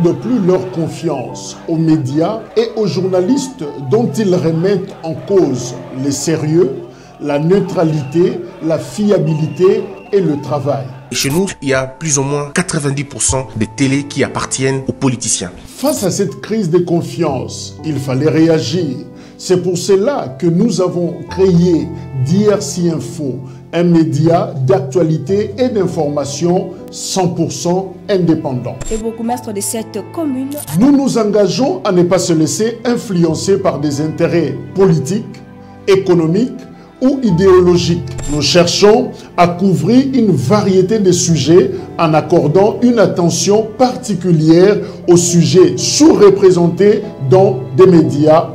n'accordent plus leur confiance aux médias et aux journalistes dont ils remettent en cause le sérieux, la neutralité, la fiabilité et le travail. Chez nous, il y a plus ou moins 90% des télés qui appartiennent aux politiciens. Face à cette crise de confiance, il fallait réagir. C'est pour cela que nous avons créé DRC Info, un média d'actualité et d'information 100% indépendant. Et bourgmestre de cette commune, Nous nous engageons à ne pas se laisser influencer par des intérêts politiques, économiques ou idéologiques. Nous cherchons à couvrir une variété de sujets en accordant une attention particulière aux sujets sous-représentés dans des médias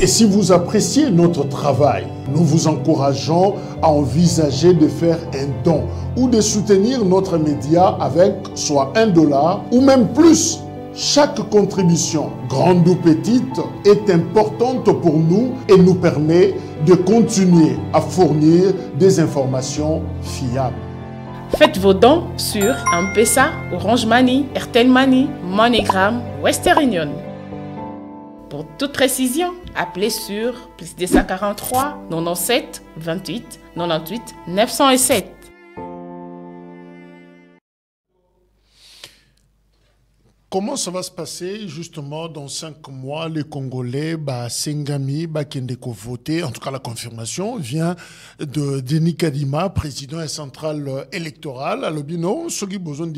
Et si vous appréciez notre travail, nous vous encourageons à envisager de faire un don ou de soutenir notre média avec soit un dollar ou même plus. Chaque contribution, grande ou petite, est importante pour nous et nous permet de continuer à fournir des informations fiables. Faites vos dons sur M-Pesa, Orange Money, Airtel Money, MoneyGram, Western Union. Pour toute précision, appelez sur plus 243 97 28 98 907. Comment ça va se passer justement dans cinq mois Les Congolais, bah, Sengami, bah, Kendeko voté, en tout cas la confirmation vient de Denis Kadima, président central électoral. Alors, non, ce qui besoin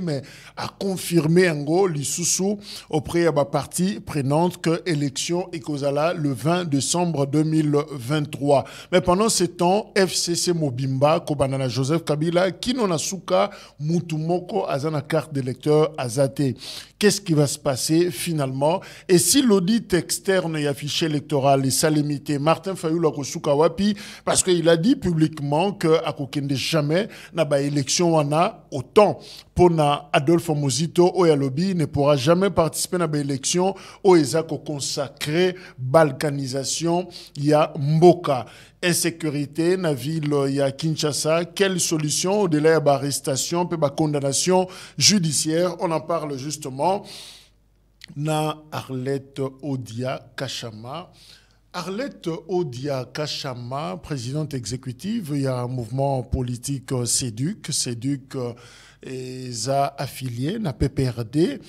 mais a confirmé un go, l'Issoussou, auprès de la partie prenante que l'élection est causala le 20 décembre 2023. Mais pendant ce temps, FCC Mobimba, Kobanana Joseph Kabila, Kinonasuka, Mutumoko, Azana carte d'électeur, Azate. Qu'est-ce qui va se passer finalement. Et si l'audit externe et affiché électoral est limité, Martin Fayou Wapi, parce qu'il a dit publiquement que à jamais n'a pas élection on a autant. Pour Adolphe Mozito Oyalobi ne pourra jamais participer à l'élection au ESAC consacré balkanisation il y a Mboka. Insécurité na ville ya Kinshasa quelle solution au-delà de l'arrestation et la condamnation judiciaire? On en parle justement na Arlette Odia Kachama. Arlette Odia Kachama, présidente exécutive, il y a un mouvement politique CEDUC, CEDUC est affilié à PPRD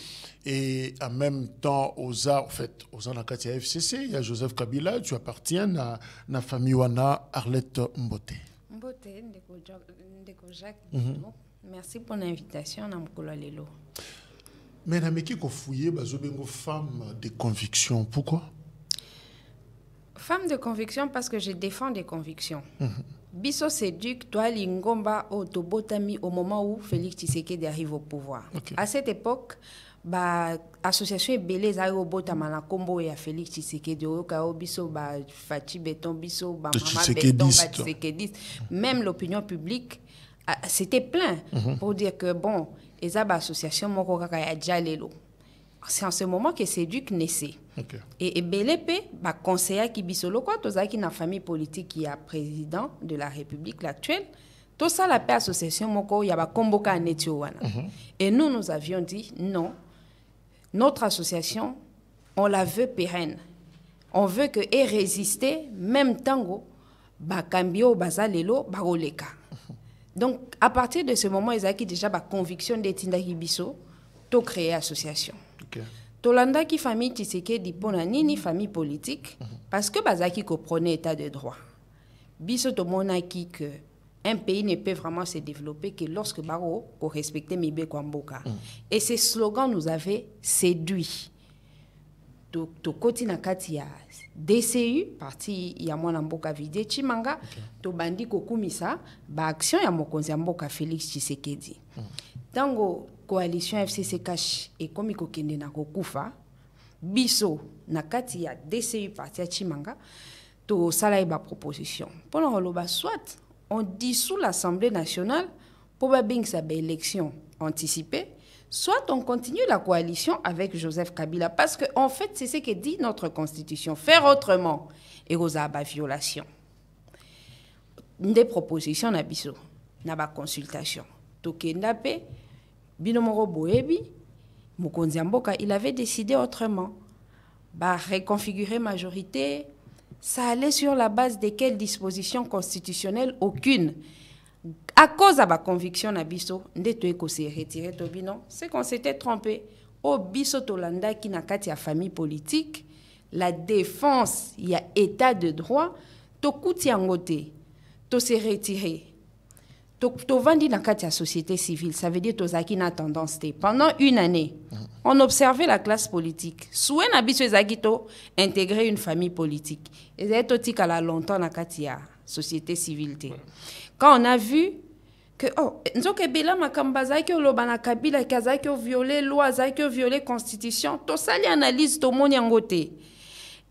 et en même temps aux en fait aux la FCC il y a Joseph Kabila tu appartiens à la famille wana Arlette Mbote. Mbote ndeko Jacques mm merci pour l'invitation lelo mais na meki ko fouiller bazobengo femme de conviction pourquoi? Femme de conviction parce que je défends des convictions mm -hmm. Biso Séduc, toi Lingomba, Otobotami, au moment où Félix Tshisekedi arrive au pouvoir. Okay. À cette époque, ba association ebele ezalaki kobotama na nkombo ya félix tshisekedi oyoka oyo biso bafaci beton biso bamama beton batshisekedis même l'opinion publique c'était plein mm -hmm. pour dire que bon eza baassociation moko kaka ya dia lelo c'est en ce moment que séduc naissait okay. et ebele mpe bakonseyaki biso lokwa tozalaki na famille politique ya président de la république l'actuelle tosala mpe association moko ya bakomboka neti oyo wana mm -hmm. et nous nous avions dit non notre association, on la veut pérenne. On veut que et résister même tango bakambio bazalelo baroleka. Donc à partir de ce moment ils ont déjà ba conviction d'etinda biso to créer association. Okay. Tolanda qui famille Tshisekedi pona nini famille politique parce que bazaki ko prenait état de droit. Biso to monaki que un pays ne peut vraiment se développer que lorsque Baro ko respecter Mibe Kwamboka. Mm. Et ces slogans nous avaient séduits. To, to koti na kati ya DCU parti ya mwana mboka vide Chimanga okay. to bandi kokumisa ba action ya mokonzi ya mboka Félix Tshisekedi. Mm. Tango coalition FCC cash ekomi kokende na kokufa biso na kati ya DCU parti ya Chimanga to sala ba proposition. Pona koloba soit on dissout l'Assemblée nationale pour une élection anticipée, soit on continue la coalition avec Joseph Kabila. Parce qu'en en fait, c'est ce que dit notre Constitution. Faire autrement, et aux violation. Des propositions, na biso, na ba consultation. Tokenda pe, binomoro boebi, mokonzi il avait décidé autrement bah reconfigurer majorité ça allait sur la base de quelles dispositions constitutionnelles aucune à cause de ma conviction na biso nde toyei c'est qu'on s'était trompé. Au biso qui na kati ya famille politique la défense il y a état de droit. Tokuti yango te tose retiré. Tovandi na kati ya société civile. Ça veut dire tozalaki na tendance te pendant une année on observait la classe politique. Souhait na biso ezalaki to intégrer une famille politique. Ezali totikala longtemps na kati ya société civile te quand on a vu que oh nzoka ebela makambo azalaki oloba na kabila ke azalaki oviole loi azalaki oviole constitution tosali analyse tomoni yango te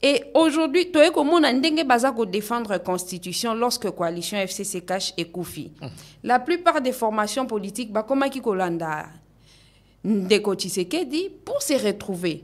et aujourd'hui, tu komona ndenge baza ko défendre constitution lorsque coalition FCC cache et Koufi. La plupart des formations politiques ba komaki kolanda ndeko dit pour se retrouver.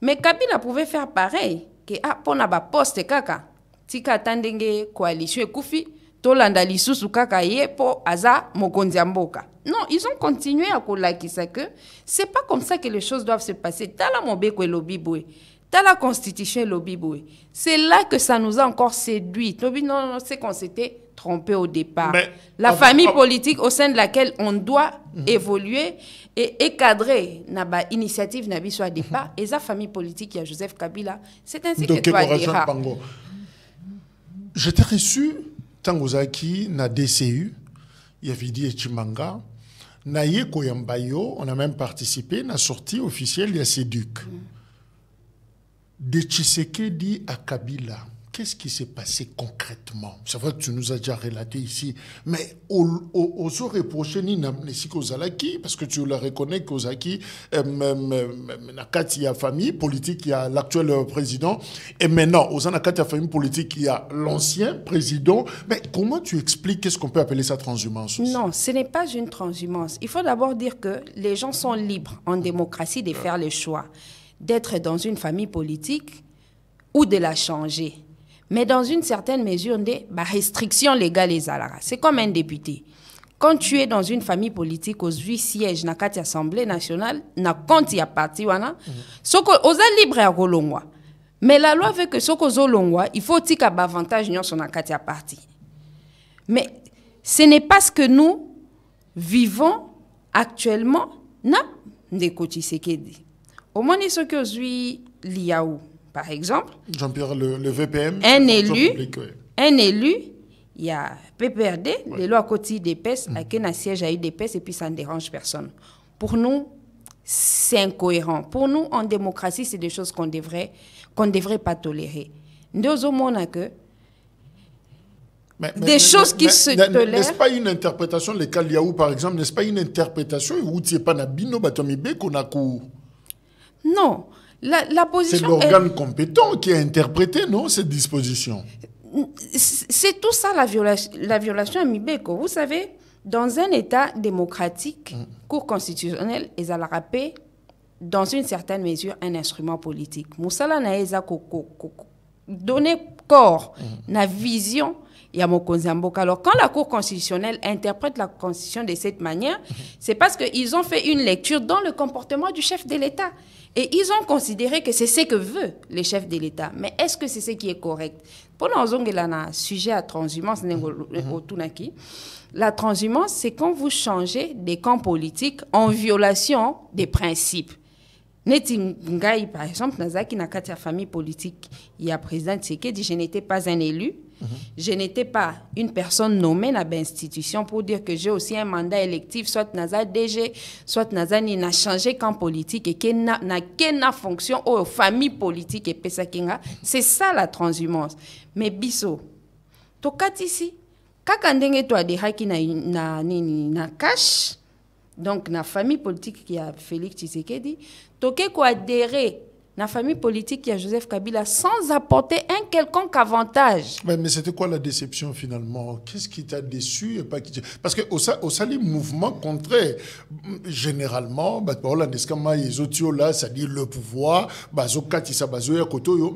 Mais Kabila pouvait faire pareil que ah pona ba poste kaka tika tandenge coalition ekufi tolanda lisusu kaka ye po aza mokonzi mboka. Non, ils ont continué à kolakisa que c'est pas comme ça que les choses doivent se passer. Tala mobeko elobi boy dans la constitution Lobiboué. C'est là que ça nous a encore séduit. Non, non, c'est qu'on s'était trompé au départ. la famille politique au sein de laquelle on doit mhm. évoluer et, cadrer naba initiative nabi soit départ mhm. et sa famille politique il y a Joseph Kabila c'est ainsi que toi dira j'étais reçu Tangozaki na DCU il y avait dit Chimanga na Koyambayo on a même participé à la sortie officielle de CEDUC mm. De Tshisekedi à Kabila, qu'est-ce qui s'est passé concrètement? C'est vrai que tu nous as déjà relaté ici, mais aux reproché ni Namnesi Kozalaki, parce que tu le reconnais Kozaki, Nakati y a famille politique, il y a l'actuel président, et maintenant, Nakati y a famille politique, il y a l'ancien président. Mais comment tu expliques qu'est-ce qu'on peut appeler ça transhumance? Non, ce n'est pas une transhumance. Il faut d'abord dire que les gens sont libres en démocratie de faire le choix d'être dans une famille politique ou de la changer. Mais dans une certaine mesure, des bah, restrictions légales et C'est comme un député. Quand tu es dans une famille politique, aux huit sièges, dans l'Assemblée nationale, na compte ya parti wana, soko oza libre à kolongwa. Mais la loi veut que soko zolongwa, il faut tika avantage sur na ya parti. Mais ce n'est pas ce que nous vivons actuellement na ndeko Tshisekedi omoni soki ozwi liaou par exemple jean-pierre le, le vpm un élu un élu il y a PPRD, ouais. les lois quotidiennes d'épaisse, mm. avec un siège à UDPS et puis ça ne dérange personne. Pour nous, c'est incohérent. Pour nous, en démocratie, c'est des choses qu'on devrait, qu'on ne devrait pas tolérer. Nous avons que mais, des choses qui se tolèrent. N'est-ce pas une interprétation, les cas Liaou par exemple, n'est-ce pas une interprétation où tu pas Nabino, Batomibe, qu'on a non. La, la position. C'est l'organe compétent qui a interprété, non, cette disposition C'est tout ça la violation, la violation à Mibeko. Vous savez, dans un État démocratique, mm. Cour constitutionnelle, ils ont rappelé, dans une certaine mesure, un instrument politique. Moussala n'a donné corps, mm. na vision alors, quand la Cour constitutionnelle interprète la Constitution de cette manière, c'est parce qu'ils ont fait une lecture dans le comportement du chef de l'État. Et ils ont considéré que c'est ce que veut le chef de l'État. Mais est-ce que c'est ce qui est correct? Pour nous, sujet à transhumance, la transhumance, c'est quand vous changez des camps politiques en violation des principes. par exemple, Nazaki Nakati, famille politique, il y a président dit je n'étais pas un élu, je n'étais pas une personne nommée dans l'institution pour dire que j'ai aussi un mandat électif, soit naza DG, soit naza na changé camp politique et na na fonction aux famille politique et. C'est ça la transhumance. Mais biso, to ici, kaka ndenge to adehaki na na nini na cash, donc na famille politique qui a Félix Tshisekedi, toke ko adhérer la famille politique qui a Joseph Kabila sans apporter un quelconque avantage. Mais, c'était quoi la déception finalement? Qu'est-ce qui t'a déçu et pas qui Parce que au, au sali mouvement contraire, généralement, bah, là, c'est-à-dire le pouvoir, bah,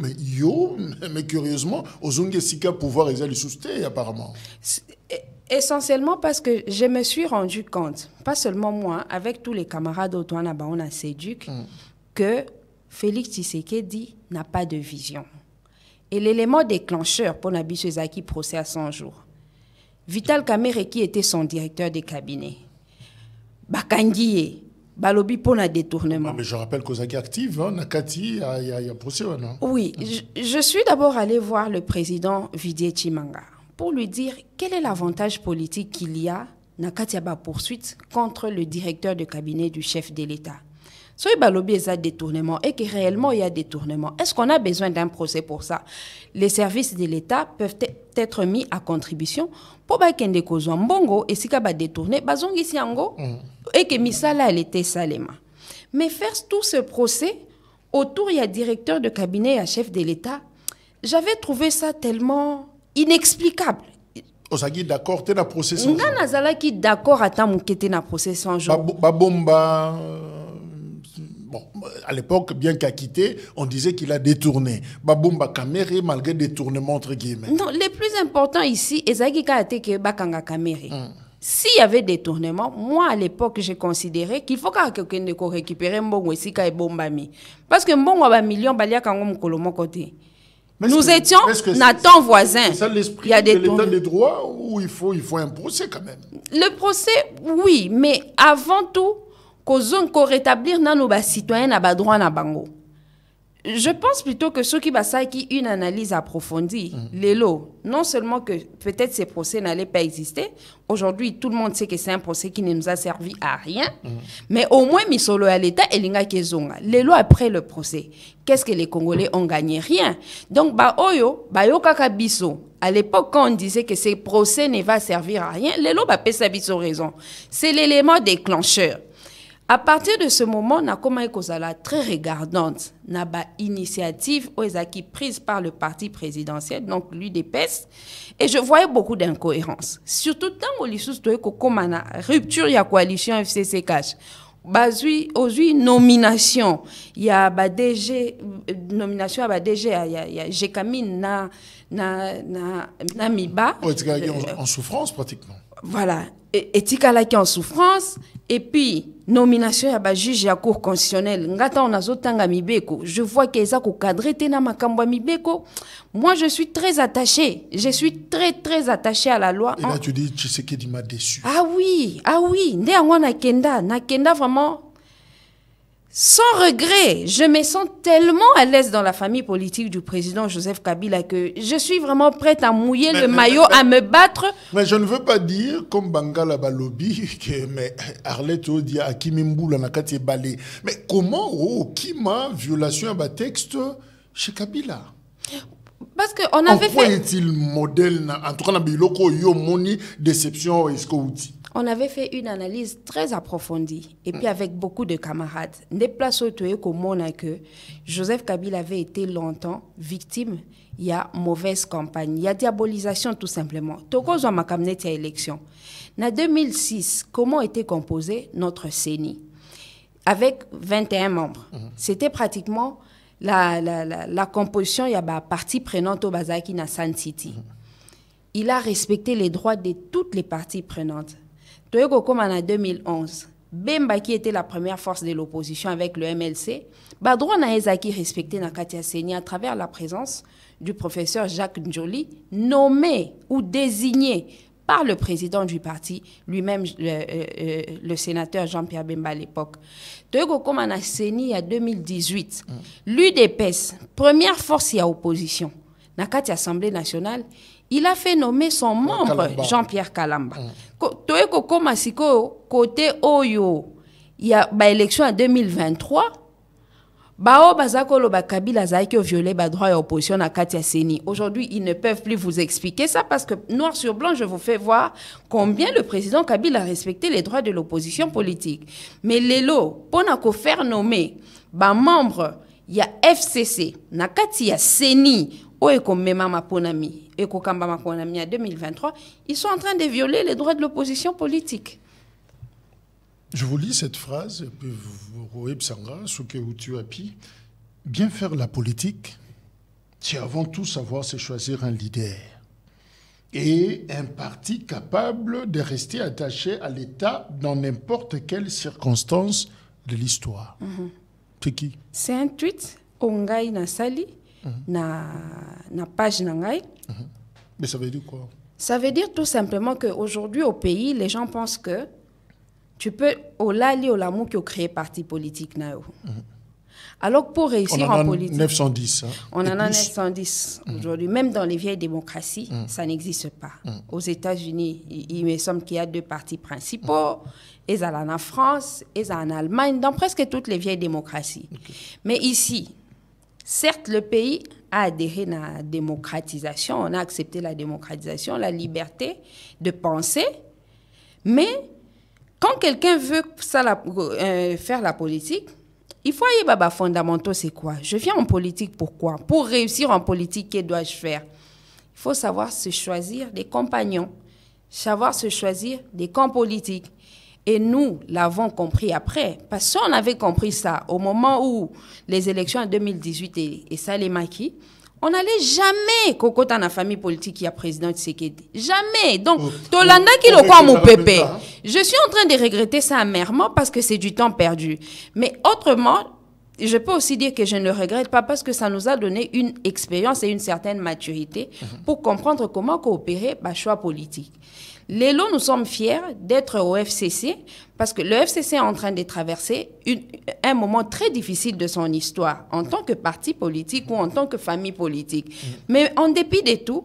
mais yo, mais curieusement, aux sika pouvoir ils allaient apparemment. Essentiellement parce que je me suis rendu compte, pas seulement moi, avec tous les camarades autour on a séduit, que Félix Tshisekedi n'a pas de vision. Et l'élément déclencheur pour Nabiso Ezaki procès à 100 jours, Vital Kamere qui était son directeur de cabinet, Bakangiye, balobi pour un détournement. Mais je rappelle qu'Ozaki active, hein, Nakati, il y, a un procès, non? Oui, je, je suis d'abord allé voir le président Vidier Chimanga pour lui dire quel est l'avantage politique qu'il y a Nakatiaba poursuite contre le directeur de cabinet du chef de l'État. Si balobi un détournement. Et que réellement il y a détournement, est-ce qu'on a besoin d'un procès pour ça? Les services de l'État peuvent être mis à contribution. Pour bakende kozwa mbongo esika ba détourner bazongisi yango mm. et que misala elle était salema. Mais faire tout ce procès autour il y a directeur de cabinet et chef de l'État, j'avais trouvé ça tellement inexplicable. ozalaki d'accord te na procès nga nazalaki d'accord ata moke te na procès sans jour. Babomba euh, bon à l'époque bien qu'acquitté on disait qu'il a détourné babomba kamere malgré détournement entre guillemets non le plus important ici te ke bakanga kamere mm. S'il y avait détournement, moi à l'époque, j'ai considéré qu'il faut que quelqu'un de récupérer mbongo esika ebombami. Parce que mbongo ba million balia kango mukolo moko te. Nous étions Nathan voisin. C'est ça l'esprit de l'état de droit où il faut, il faut un procès quand même? Le procès, oui, mais avant tout, qu'on rétablir nos citoyens à droit na bango. Je pense plutôt que ceux qui qui une analyse approfondie, mm. les lots, non seulement que peut-être ces procès n'allaient pas exister, aujourd'hui tout le monde sait que c'est un procès qui ne nous a servi à rien, mm. mais au moins misolo à l'État et linga kezonga. Les lots après le procès, qu'est-ce que les Congolais ont gagné? Rien. Donc ba oyo, ba yo kaka biso. À l'époque, quand on disait que ces procès ne va servir à rien, les lots ba pesa biso raison. C'est l'élément déclencheur. À partir de ce moment, na koma kozala très regardante na ba initiative qui prise par le parti présidentiel donc l'UDPS et je voyais beaucoup d'incohérences. Surtout tant lisusu to ekokoma na rupture ya coalition FCC cash. bazwi ozwi nomination ya ba DG nomination ya ba DG ya, ya, ya Jekamine na na na, na Miba oh, en, en souffrance pratiquement. Voilà, etikalaki en souffrance et puis nomination ya bajuge ya cour constitutionnelle. Nga ntango nazotanga mibeko. Je vois que eza kokadre te na makambo ya mibeko. Moi je suis très attaché. Je suis très très attaché à la loi et là tu dis Tshisekedi m'a déçu. Ah oui ah oui. Nde yango nakenda nakenda vraiment sans regret, je me sens tellement à l'aise dans la famille politique du président Joseph Kabila que je suis vraiment prête à mouiller le maillot, à me battre. Mais je ne veux pas dire, comme Bangala Balobi, que mais Arlette Odia, Akimimboula, Nakati Balé. Mais comment, oh, qui m'a violation à texte chez Kabila? Parce qu'on avait en quoi est-il modèle En tout cas, dans le yo moni déception est-ce que on avait fait une analyse très approfondie et puis avec beaucoup de camarades. Des places comme que Joseph Kabila avait été longtemps victime. Il y a mauvaise campagne, il y a diabolisation tout simplement. Toko ma à élection. En 2006, comment était composé notre CENI? Avec 21 membres. Mhm. C'était pratiquement la, la, composition, il y a partie prenante au Bazaki na Sun City. Il a respecté les droits de toutes les parties prenantes comme en 2011 Bemba qui était la première force de l'opposition avec le MLC badroit na ezaki respecté na Katia Seni à travers la présence du professeur Jacques Njoli nommé ou désigné par le président du parti, lui-même le, euh, euh, le, sénateur Jean-Pierre Bemba à l'époque. Toyoko en Seni en 2018, mm. l'UDPS, première force à opposition, na Katia Assemblée nationale, il a fait nommer son membre Jean-Pierre Kalamba. Mm. toyeko koma sikoyo côté oyo ya élection en 2023 bao baza koloba kabila azalaki ovioler badroit ya opposition na kati ya seni aujourd'hui ils ne peuvent plus vous expliquer ça parce que noir sur blanc je vous fais voir combien le président kabila a respecté les droits de l'opposition politique mais lelo mpona kofaire nommer bamembre ya fcc na kati ya seni oyo ekomema maponami ekokamba maponami ya 2023 ils sont en train de violer les droits de l'opposition politique. Je vous lis cette phrase et puis vous ce que tu as bien faire la politique c'est avant tout savoir se choisir un leader et un parti capable de rester attaché à l'État dans n'importe quelle circonstance de l'histoire. C'est qui? C'est un tweet ongai na sali na na page na ngai. Mais ça veut dire quoi? Ça veut dire tout simplement qu'aujourd'hui au pays, les gens pensent que tu peux au lali au lamu qui créé parti politique na yo. Alors que pour On réussir en en a politique, 910. hein. on en a plus. 910 aujourd'hui. Même dans les vieilles démocraties, ça n'existe pas. Aux États-Unis, il, il me semble qu'il y a deux partis principaux. Et ça en France, et ça en Allemagne, dans presque toutes les vieilles démocraties. Mais ici, certes, le pays a adhéré à la démocratisation, on a accepté la démocratisation, la liberté de penser, mais quand quelqu'un veut euh, faire la politique, il faut aller baba fondamentaux, c'est quoi? Je viens en politique pourquoi Pour réussir en politique, que dois-je faire? Il faut savoir se choisir des compagnons, savoir se choisir des camps politiques. Et nous l'avons compris après, parce qu'on avait compris ça au moment où les élections en 2018 et, et ça les maquis, on n'allait jamais kokota na famille politique qui a président Tshisekedi. Jamais. Donc, Oh, Tolanda qui le oh, croit oh, mon pépé. Je suis en train de regretter ça amèrement parce que c'est du temps perdu. Mais autrement, je peux aussi dire que je ne le regrette pas parce que ça nous a donné une expérience et une certaine maturité pour comprendre comment coopérer par choix politique. Lélo, nous sommes fiers d'être au FCC parce que le FCC est en train de traverser une- un moment très difficile de son histoire en tant que parti politique ou en tant que famille politique. Mais en dépit de tout,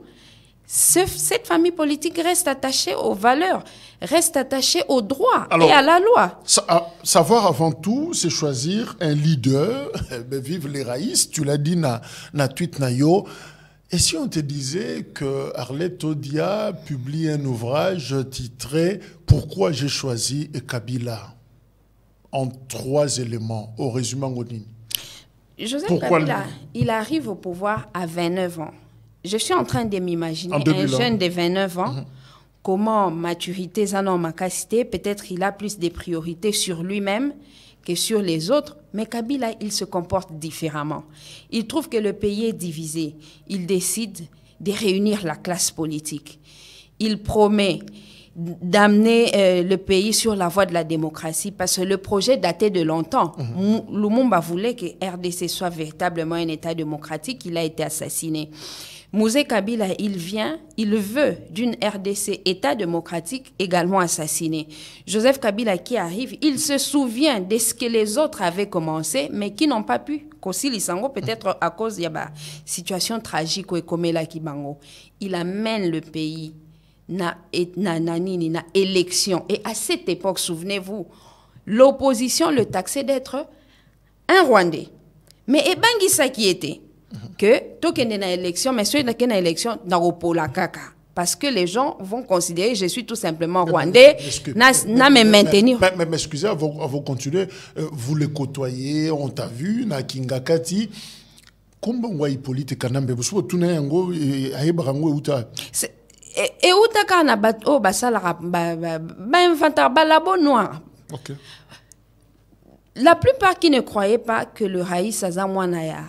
ce- cette famille politique reste attachée aux valeurs, reste attachée aux droits Alors- et à la loi. Sa- ah, savoir avant tout, c'est choisir un leader. Ben, vive les raïs, tu l'as dit na, na tweet na yo. Et si on te disait que Arlette Odia publie un ouvrage titré Pourquoi j'ai choisi Kabila en trois éléments, au résumé en. Joseph Pourquoi Kabila, il arrive au pouvoir à 29 ans. Je suis en train de m'imaginer un 2001. jeune de 29 ans, comment maturité, ça non, ma capacité, peut-être il a plus de priorités sur lui-même que sur les autres, mais Kabila, il se comporte différemment. Il trouve que le pays est divisé. Il décide de réunir la classe politique. Il promet d'amener euh, le pays sur la voie de la démocratie parce que le projet datait de longtemps. Mou- Lumumba voulait que RDC soit véritablement un État démocratique. Il a été assassiné. Mouzé Kabila, il vient, il veut d'une RDC État démocratique également assassiné. Joseph Kabila qui arrive, il se souvient de ce que les autres avaient commencé, mais qui n'ont pas pu. Kosi Lisango, peut-être à cause de la situation tragique au Ekomela Kibango. Il amène le pays na, na, na na élection. Et à cette époque, souvenez-vous, l'opposition le taxait d'être un Rwandais. Mais Ebangi ça qui était? Que tokende na élection, mais soit na élection na la kaka. Parce que les gens vont considérer que je suis tout simplement rwandais, na, na me maintenir. Mais, mais- mais excusez, avant, avant de continuer, euh, vous les côtoyez, on t'a vu, na Kingakati. Hippolyte Kanambe, le ayebaka euta. E- eutaka na bato oyo basalaka ba- ba- bainventaka balabo noir Ok. la plupart qui ne croyaient pas que le raïs aza mwana ya,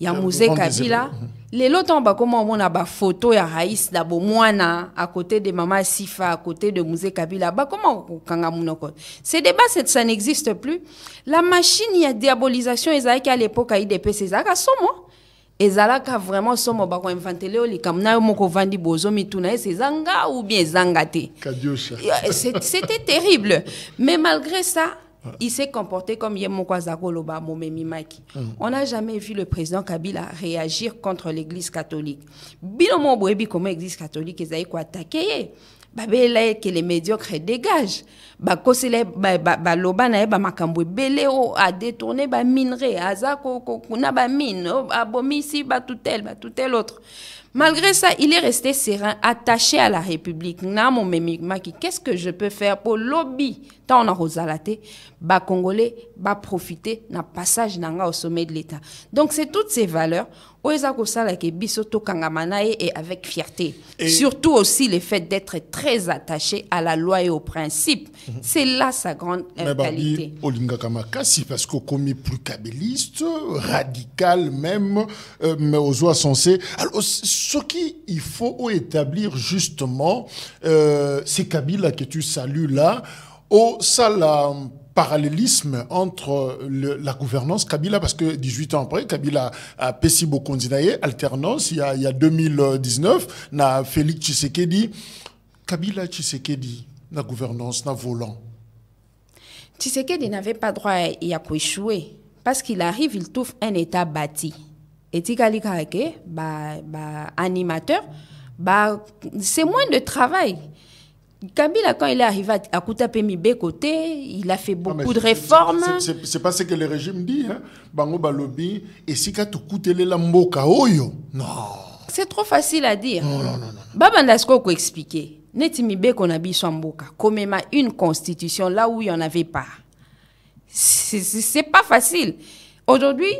ya grand kabila. Lelo ntango bakoma omona bafoto ya raïs na bomwana à côté de mama sifa à côté de musée kabila. Bakoma kokanga monoko ce débat ça n'existe plus. La machine ya diabolisation ezalaki à l'époque ya idps ezalaka somo. Ezalaka vraiment somo bakoinventele oyo likambo na yo moko ovandi bozo mituna ese eza nga ou bien te. Yeah, c'est- C'était terrible. Mais malgré ça, il s'est comporté comme Yemoko Zakoloba Momemi Maki. On n'a jamais vu le président Kabila réagir contre l'église catholique. Bilomo Boebi, comment l'église catholique est quoi attaquer. Babela que les médiocres dégagent. Bakosela ba- ba- baloba na ye bamakambo ebele o adétourne baminerai aza kuna bamine abomisi batutel batutel autre Malgré ça, il est resté serein, attaché à la République. Na mon maki, qu'est-ce que je peux faire pour lobby? Tant on a rosalate, ba congolais, ba profiter na passage au sommet de l'État. Donc c'est toutes ces valeurs oyo kosala ke biso tokangama na ye et avec fierté. Et- Surtout aussi le fait d'être très attaché à la loi et aux principes. C'est là sa grande euh, Mais qualité. Olingaka Makasi, parce qu'on commis plus kabyliste, radical même, euh, mais aux oies censées. Alors, ce ce qu'il faut établir justement, euh, c'est Kabila que tu salues là, au ça la parallélisme entre la gouvernance Kabila, parce que 18 ans après, Kabila a pessi beaucoup alternance, il y, a, il y a 2019, na Félix Tshisekedi, Kabila Tshisekedi, la gouvernance, na volant. Tshisekedi n'avait pas droit à échouer, parce qu'il arrive, il trouve un État bâti. Et Tikali bah, bah, animateur, bah, c'est moins de travail. Kabila, quand il est arrivé à Koutapemi côté, il a fait beaucoup de réformes. C'est pas ce que le régime dit. Hein? Bango Balobi, et si tu coûtes la mboka oyo. Non. C'est trop facile à dire. Non, non, non. non. Baba Ndasko ko expliquer. Neti Mibeko na biso mboka. Comme une constitution là où il n'y en avait pas. C'est pas facile. Aujourd'hui,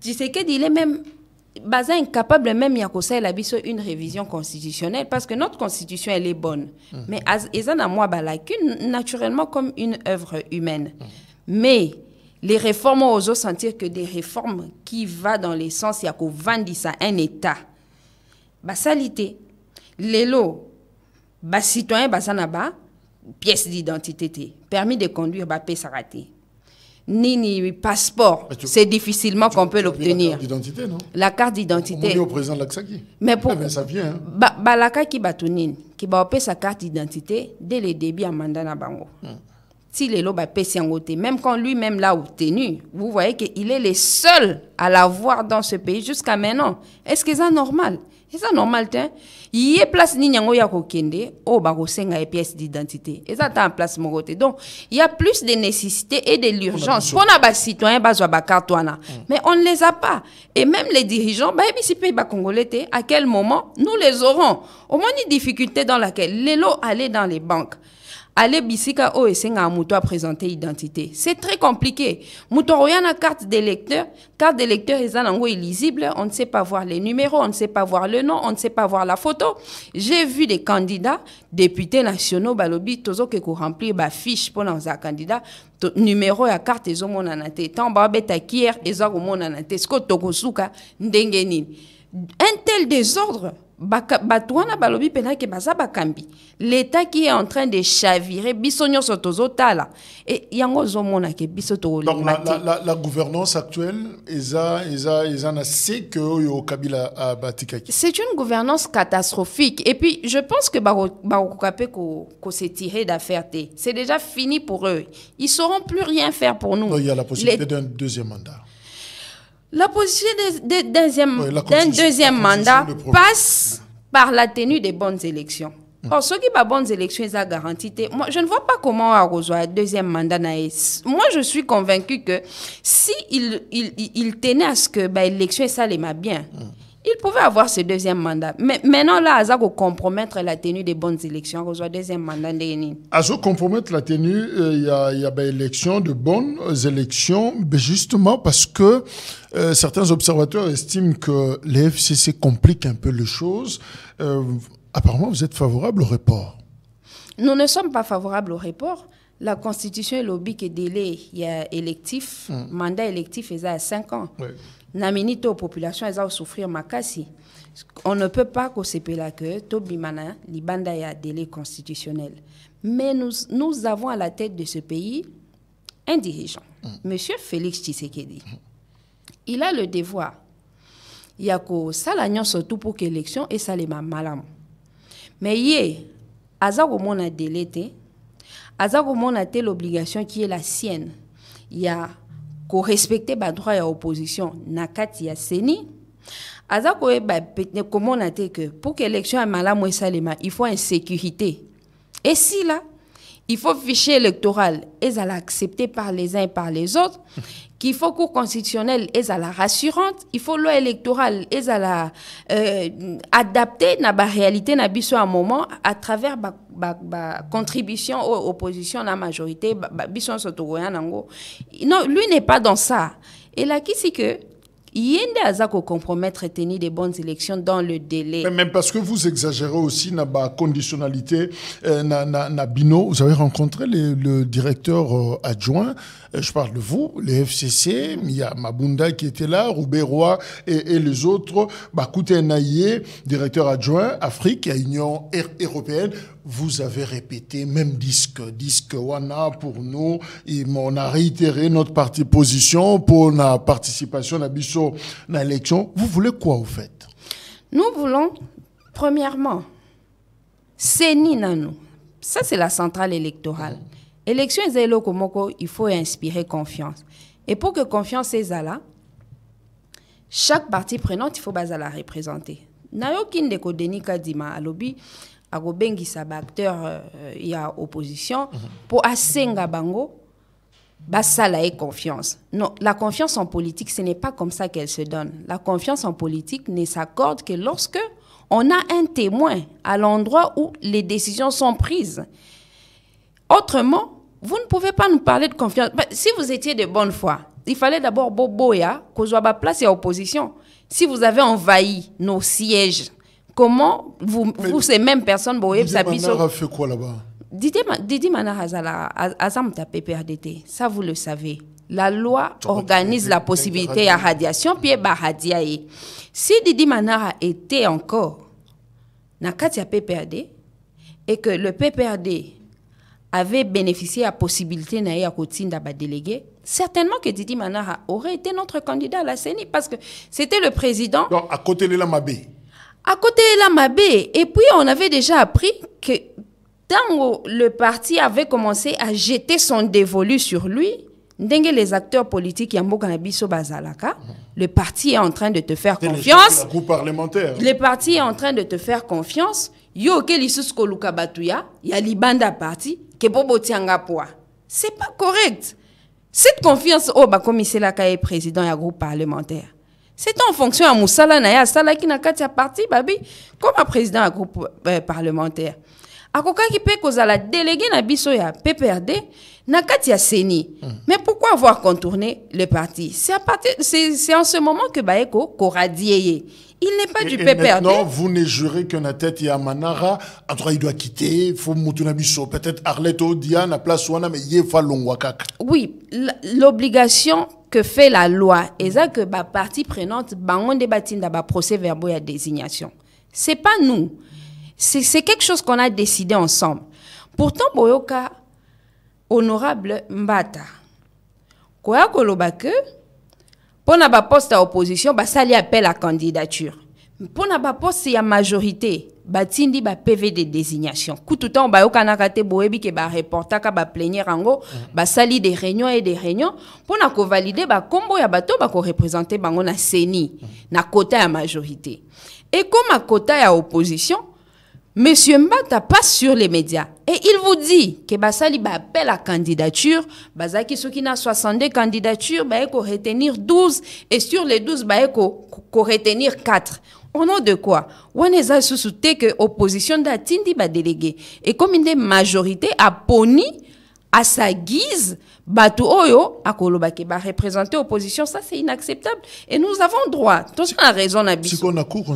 tu sais qu'il est même baza incapable même ya la biso une révision constitutionnelle parce que notre constitution elle est bonne. Mm. mais eza na moi balacune naturellement comme une œuvre humaine. Mm. mais les réformes osent sentir que des réformes qui va dans le sens ya kovandisa un état. Basalité lelo citoyen baza na ba pièce d'identité. Permis de conduire bapesaka te ni ni passeport. C'est difficilement qu'on peut l'obtenir. La carte d'identité, non La carte d'identité. On au président de l'Axaki. Mais pour. Eh ça vient. Hein. Ba, balaka qui batunin, qui va sa carte d'identité dès le début à Mandana Bango. Hmm. Si les loba même quand lui-même l'a obtenu, vous voyez qu'il est le seul à l'avoir dans ce pays jusqu'à maintenant. Est-ce que c'est normal C'est normal, tiens ye place ni yango ya kokende? Oyo bakosenga ye pièce d'identité. Eza ata en place moko te? Donc il y a plus de nécessité et de l'urgence. mpona bacitoyen bazwa bakarte wana. Mm. mais on ne les a pas. Et même les dirigeants bayebisi mpe bacongolais te à quel moment nous les aurons? Omoni difficulté dans laquelle lelo aller dans les banques aller bisika o esenga moto a présenter identité. C'est très compliqué. Moto oya na carte d'électeur. Carte d'électeur eza nango illisible. On ne sait pas voir les numéros on ne sait pas voir le nom on ne sait pas voir la photo. J'ai vu des candidats députés nationaux balobi tozoke ko remplir ba fiche pour un candidat. Numéro ya carte ezomonana te ntango babetaki hier eza komonana te sikoyo tokosuka ndenge nini un tel désordre balobi mpenake baza bakambi. L'état qui est en train de chavirer biso nyonso tozotala. E yango ozomonake biso tokolima la, la, la gouvernance actuelle eza eza eza na se que oyo kabila abatikaki c'est une gouvernance catastrophique. Et puis je pense que bakokoka mpe d'affaire te. C'est déjà fini pour eux. Ils sauront plus rien faire pour nous. Il y a la possibilité d'un deuxième mandat la position d'un deuxième, deuxième mandat passe par la tenue des bonnes élections. Or, ceux qui ont bonnes élections, ils ont garanti. Moi, je ne vois pas comment rejoindre un deuxième mandat. Moi, je suis convaincu que si il, il, il tenait à ce que l'élection, ça les bien. Hmm il pouvait avoir ce deuxième mandat. Mais maintenant, là, Aza compromettre la tenue des bonnes élections, reçoit deuxième mandat de compromettre la tenue, euh, il y a, y a ben, élection de bonnes élections, ben, justement parce que euh, certains observateurs estiment que les FCC compliquent un peu les choses. Euh, apparemment, vous êtes favorable au report. Nous ne sommes pas favorables au report. La Constitution est lobby que délai il y a électif, hum. mandat électif est à 5 ans. Oui na minito population eza souffrir makasi. On ne peut pas kosepela que tobimana libanda ya délai constitutionnel. Mais nous, nous avons à la tête de ce pays un dirigeant mm. monsieur félix tshisekedi. Il a le devoir ya kosala nyonso tu pour que élection esalema malamu. Mais ye aza komona délai te aza komona te l'obligation qui est la sienne ya korespecte badroit ya opposition na kati ya seni aza koyeba komona te que pour que élection ya malamu esalema il faut insécurité esila il faut fichier électoral ezala accepté par les uns et par les autres qu'il faut cour constitutionnelle ezala rassurante il faut loi électorale ezala euh, adapté na réalité na biso à moment à travers ba, ba, ba contribution aux opposition na majorité ba, ba non lui n'est pas dans ça. Et là qui c'est que yende aza compromettre tenir des bonnes élections dans le délai. Mais même parce que vous exagérez aussi na ba conditionnalité euh, na, bino. Vous avez rencontré le, directeur euh, adjoint je parle de vous les FCC il y a Mabunda qui était là Roubaix Roy et, les autres Bakute Naye directeur adjoint Afrique et Union européenne. Vous avez répété même disque disque wana pour nous et on a réitéré notre partie position pour la participation à biso na élection vous voulez quoi au fait? Nous voulons premièrement seni nanu ça c'est la centrale électorale élection ezali komoko il faut inspirer confiance. Et pour que confiance ezala chaque partie prenante il faut bazala représenter. Nayoki ndeko denis kadima alobi akobengisa baacteur euh, ya opposition mpo asenga bango basala ye confiance. Non la confiance en politique ce n'est pas comme ça qu'elle se donne. La confiance en politique ne s'accorde que lorsque on a un témoin à l'endroit où les décisions sont prises. Autrement vous ne pouvez pas nous parler de confiance. Ben, si vous étiez de bonne foi il fallait d'abord boboya kozwa baplace ya opposition si vous avez envahi nos sièges comment vous, vous ces mêmes personnes boyebisa Didier biso Manara a fait quoi là-bas? Didi, Ma- Didi Manar Azala, Azam tapé PRDT, ça vous le savez. La loi organise la possibilité à radiation, puis à radiaye. Si Didi Manar était encore dans le PPRD et que le PPRD avait bénéficié à la possibilité na ya kotinda délégué, certainement que Didi Manara aurait été notre candidat à la CENI parce que c'était le président donc à côté de la Mabé à côté de la Mabé. Et puis, on avait déjà appris que tant le parti avait commencé à jeter son dévolu sur lui, ndenge les acteurs politiques Yamboka na biso bazalaka, le parti est en train de te faire confiance. Le parti est en train de te faire confiance. Yo ke lisusu koluka batuya, ya libanda parti, ke bobo tianga poa. C'est pas correct. Cette confiance au ba komisela ka président ya groupe parlementaire. C'est en fonction à Moussala na ya sala ki na kati ya parti babi comme un président ya groupe euh, parlementaire. akokaki mpe kozala délégué na biso ya PPRD na kati ya CENI. Mais pourquoi avoir contourné le parti? C'est en ce moment que Baeko koradié ye. Il n'est pas Et- du et PPRD. maintenant, vous ne jurez que na tête a Manara, en tout cas, il doit quitter, il faut Moutouna Bisso, peut-être Arleto, Diane, à place Wana, mais faut Longwakak. Oui, l'obligation que fait la loi, et ça que ba partie prenante, bangon débatinda ba procès verbaux ya désignation. C'est pas nous. C'est quelque chose qu'on a décidé ensemble. Pourtant, Boyoka, honorable Mbata, koloba que, pour na ba poste à opposition, ba sali appel à candidature. Pour na ba poste ya majorité, batindi ba PV de désignation. Kutu temps ba yoka kate boyebi ke ba reportaka ba plénière ango, ba sali des réunions et des réunions pour na ko valider ba kombo ya bato ba ko représenter bango na CENI, na quota ya majorité. Et comme à quota ya opposition, Monsieur Mbata passe sur les médias. Et il vous dit que Basali ba appelle à candidature, Bazaki soki na 62 candidatures, ba ko retenir 12 et sur les 12 ba ko ko retenir 4. Au nom de quoi? Waneza susute que opposition da tindi ba délégué. Et comme une majorité a poni à sa guise bato oyo akoloba ke ba représenter opposition ça c'est inacceptable. Et nous avons droit. Tous a raison na biso C'est qu'on a cour.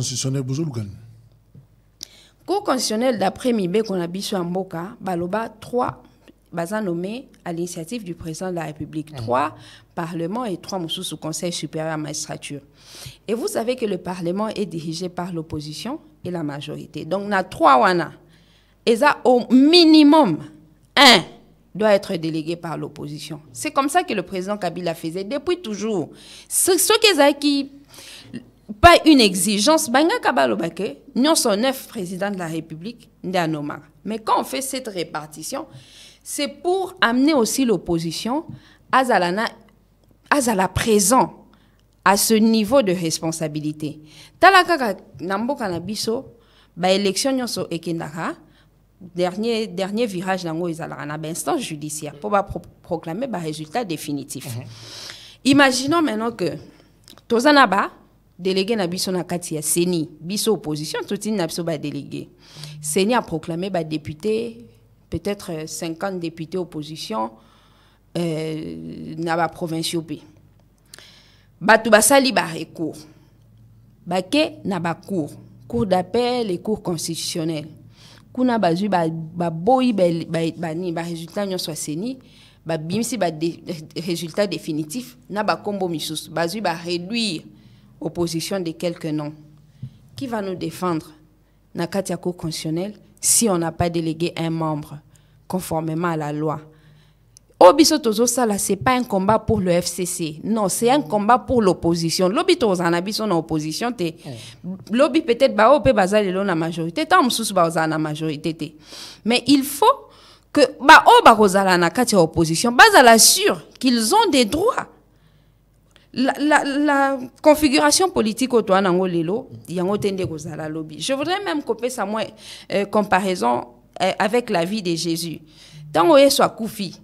Cour constitutionnelle d'après Mibé qu'on a biso en Mboka, Baloba, trois baza nommés à l'initiative du président de la République. Trois parlements et trois moussous sous conseil supérieur à la magistrature. Et vous savez que le parlement est dirigé par l'opposition et la majorité. Donc, on a trois wana. Et ça, au minimum, un doit être délégué par l'opposition. C'est comme ça que le président Kabila faisait depuis toujours. Ce, ce qui pas une exigence. Banga ke nyonso neuf présidents de la république mais quand on fait cette répartition c'est pour amener aussi l'opposition azala na azala présent à ce niveau de responsabilité. Tala kaka na mboka na biso baélection nyonso ekendaka dernier, dernier virage nango ezalaka na bainstance judiciaire mpo baproclamer barésultat définitif imaginons maintenant que toza na ba délégué na biso na kati ya seni biso opposition totindi na biso badélégué seni a proclamé badéputé peut-être euh, 50 députés opposition euh, na baprovinciaux mpe bato basali recours bake na cour. D'appel et cour constitutionnelle. Kuna bazwi baboyi bani barésultat nyonso ya seni babimisi résultat définitif na bakombo misusu. Bazwi réduire opposition de quelques noms qui va nous défendre? Na kati ya cour constitutionnelle si on n'a pas délégué un membre conformément à la loi Obiso Sala, c'est pas un combat pour le FCC. Non, c'est un combat pour l'opposition. Lobby Tozana biso na opposition te. Lobby peut-être ba opé bazali na majorité, tant msusu ba na majorité Mais il faut que ba o ba kozala na kati opposition, bazala sûr qu'ils ont des droits. La, configuration politique au nango lelo yango tende kozala lobby. Je voudrais même couper sa moins euh, comparaison euh, avec la vie de Jésus. Tant oye soit koufi,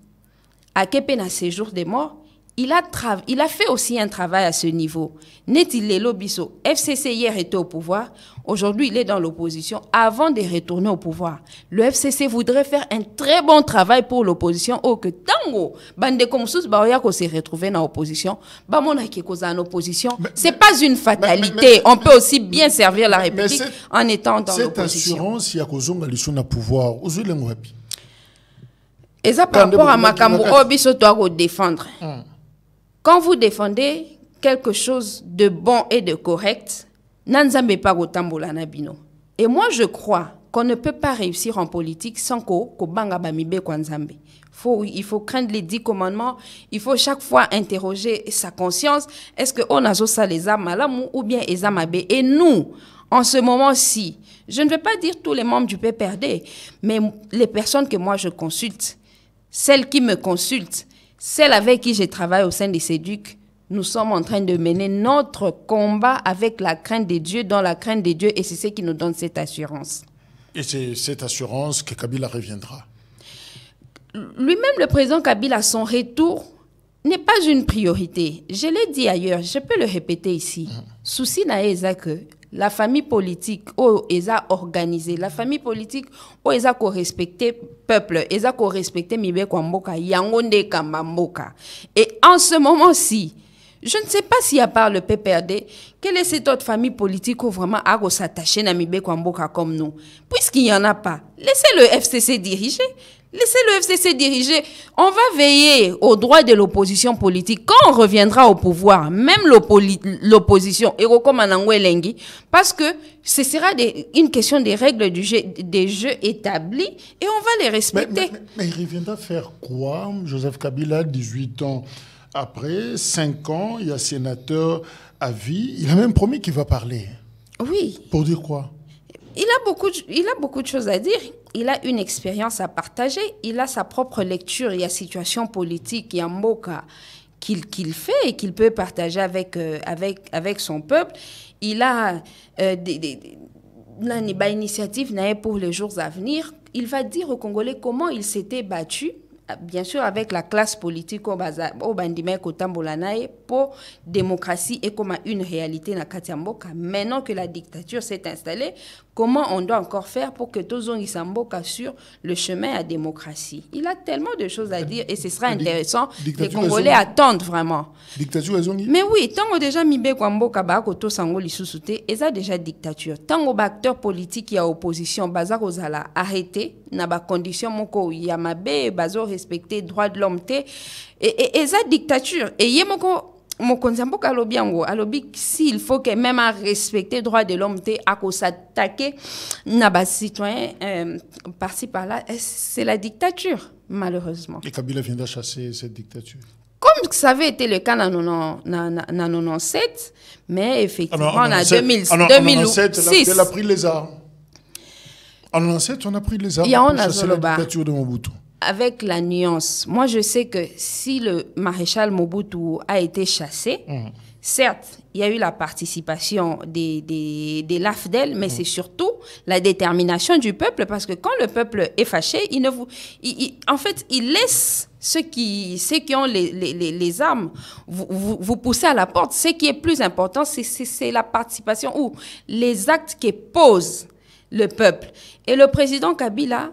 à Kepena séjour des morts, il a, il a fait aussi un travail à ce niveau. N'est-il Bisso, FCC hier était au pouvoir, aujourd'hui il est dans l'opposition avant de retourner au pouvoir. Le FCC voudrait faire un très bon travail pour l'opposition au que tango bande comme sous baoya ko se retrouver dans l'opposition, ba mona ki en opposition, c'est pas une fatalité. On peut aussi bien servir la République en étant dans l'opposition. Cette assurance il y a lisuna pouvoir. Et ça par rapport à Makambo Obiso doit défendre. Hmm. Quand vous défendez quelque chose de bon et de correct, Nanzambe pas na bino. Et moi je crois qu'on ne peut pas réussir en politique sans ko ko banga bamibe kwanzambe. Faut, il faut craindre les dix commandements. Il faut chaque fois interroger sa conscience. Est-ce que on a ça les âmes ou bien les âmes Et nous, en ce moment-ci, je ne vais pas dire tous les membres du PPRD, mais les personnes que moi je consulte, celle qui me consulte, celle avec qui je travaille au sein des SEDUC, nous sommes en train de mener notre combat avec la crainte de Dieu, dans la crainte de Dieu, et c'est ce qui nous donne cette assurance. Et c'est cette assurance que Kabila reviendra. Lui-même, le président Kabila, son retour n'est pas une priorité. Je l'ai dit ailleurs, je peux le répéter ici. Mmh. Souci n'a que la famille politique oh eza organisé. La famille politique oh eza ko respecter peuple eza ko respecter mibe kwa mboka. Yango nde et en ce moment-ci je ne sais pas si à part le PPRD, quelle est cette autre famille politique où vraiment à s'attacher Kwamboka comme nous? Puisqu'il n'y en a pas, laissez le FCC diriger. Laissez le FCC diriger. On va veiller aux droits de l'opposition politique quand on reviendra au pouvoir, même l'opposition, parce que ce sera une question des règles du jeu, des jeux établis et on va les respecter. Mais, il reviendra faire quoi Joseph Kabila, 18 ans après, 5 ans, il y a sénateur à vie. Il a même promis qu'il va parler. Oui. Pour dire quoi? Il a, beaucoup, il a beaucoup de choses à dire. Il a une expérience à partager. Il a sa propre lecture. Il y a situation politique, il qu'il fait et qu'il peut partager avec, euh, avec, avec son peuple. Il a euh, des, des, initiative pour les jours à venir. Il va dire aux Congolais comment il s'était battu bien sûr avec la classe politique au bandime kotambolanae pour démocratie et comme une réalité na Katiamboka maintenant que la dictature s'est installée comment on doit encore faire pour que Tozong Isamboka sur le chemin à démocratie? Il a tellement de choses à dire et ce sera intéressant les Congolais attendent vraiment. Dictature mais oui tant déjà mibe kwamboka ba ko to sango lisusu te eza déjà dictature. Tant ba acteur politique ya opposition baza kozala arrêté na ba condition moko ya mabe bazo respecter droit de l'homme et et eza dictature. Et ye moko mokonzi ya mboka alobi yango alobi s'il faut que même à respecter droit de l'homme te s'attaquer na citoyen euh, par-ci par-là c'est la dictature malheureusement? Et Kabila vient chasser cette dictature. Comme ça avait été le cas dans 1997, mais effectivement, en 2006. En 1997, elle a pris les armes. En 1997, on a pris les armes pour chasser la dictature de Mobutu avec la nuance. Moi, je sais que si le maréchal Mobutu a été chassé, mmh. certes, il y a eu la participation des, des, des LAFDEL, mais mmh. c'est surtout la détermination du peuple, parce que quand le peuple est fâché, il ne vous, en fait, il laisse ceux qui, ceux qui ont les, les, les armes vous, vous, vous, pousser à la porte. Ce qui est plus important, c'est la participation ou les actes que pose le peuple. Et le président Kabila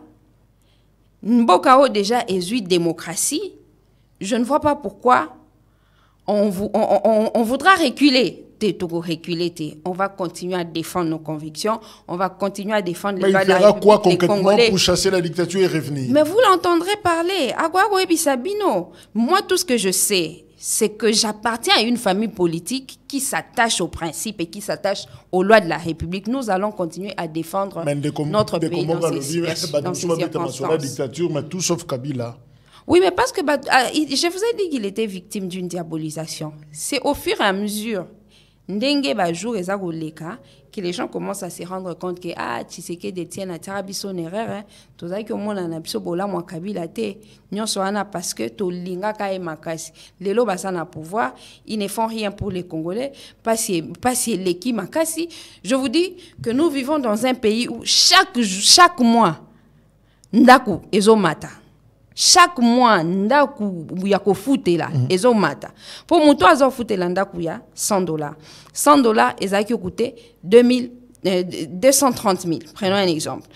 Mbokao déjà est une démocratie. Je ne vois pas pourquoi on, on, on, voudra reculer. reculer, on va continuer à défendre nos convictions, on va continuer à défendre les lois de la République quoi concrètement pour chasser la dictature et revenir? Mais vous l'entendrez parler. Moi, tout ce que je sais, c'est que j'appartiens à une famille politique qui s'attache aux principes et qui s'attache aux lois de la République. Nous allons continuer à défendre notre pays dans ces, dans ces circonstances. dictature, mais tout sauf Kabila. Oui, mais parce que ah, je vous ai dit qu'il était victime d'une diabolisation. C'est au fur et à mesure ndenge jour eza koleka que les gens commencent à se rendre compte que ah tshisekedi tient atiaka biso na erreur hein. tozalaki omona na biso bolamwa kabila te nyonso wana parce que tolingaka ye makasi lelo baza na pouvoir. Ils ne font rien pour les congolais. Pasi eleki makasi je vous dis que nous vivons dans un pays où chaque, chaque mois ndako ezomata chaque mois ndaku ya kofutela mm -hmm. ezomata. Mpo moto azofutela ndaku ya 100 dollars. 100 dollars ezalaki coûter 2000 euh, 230 000 prenons un exemple.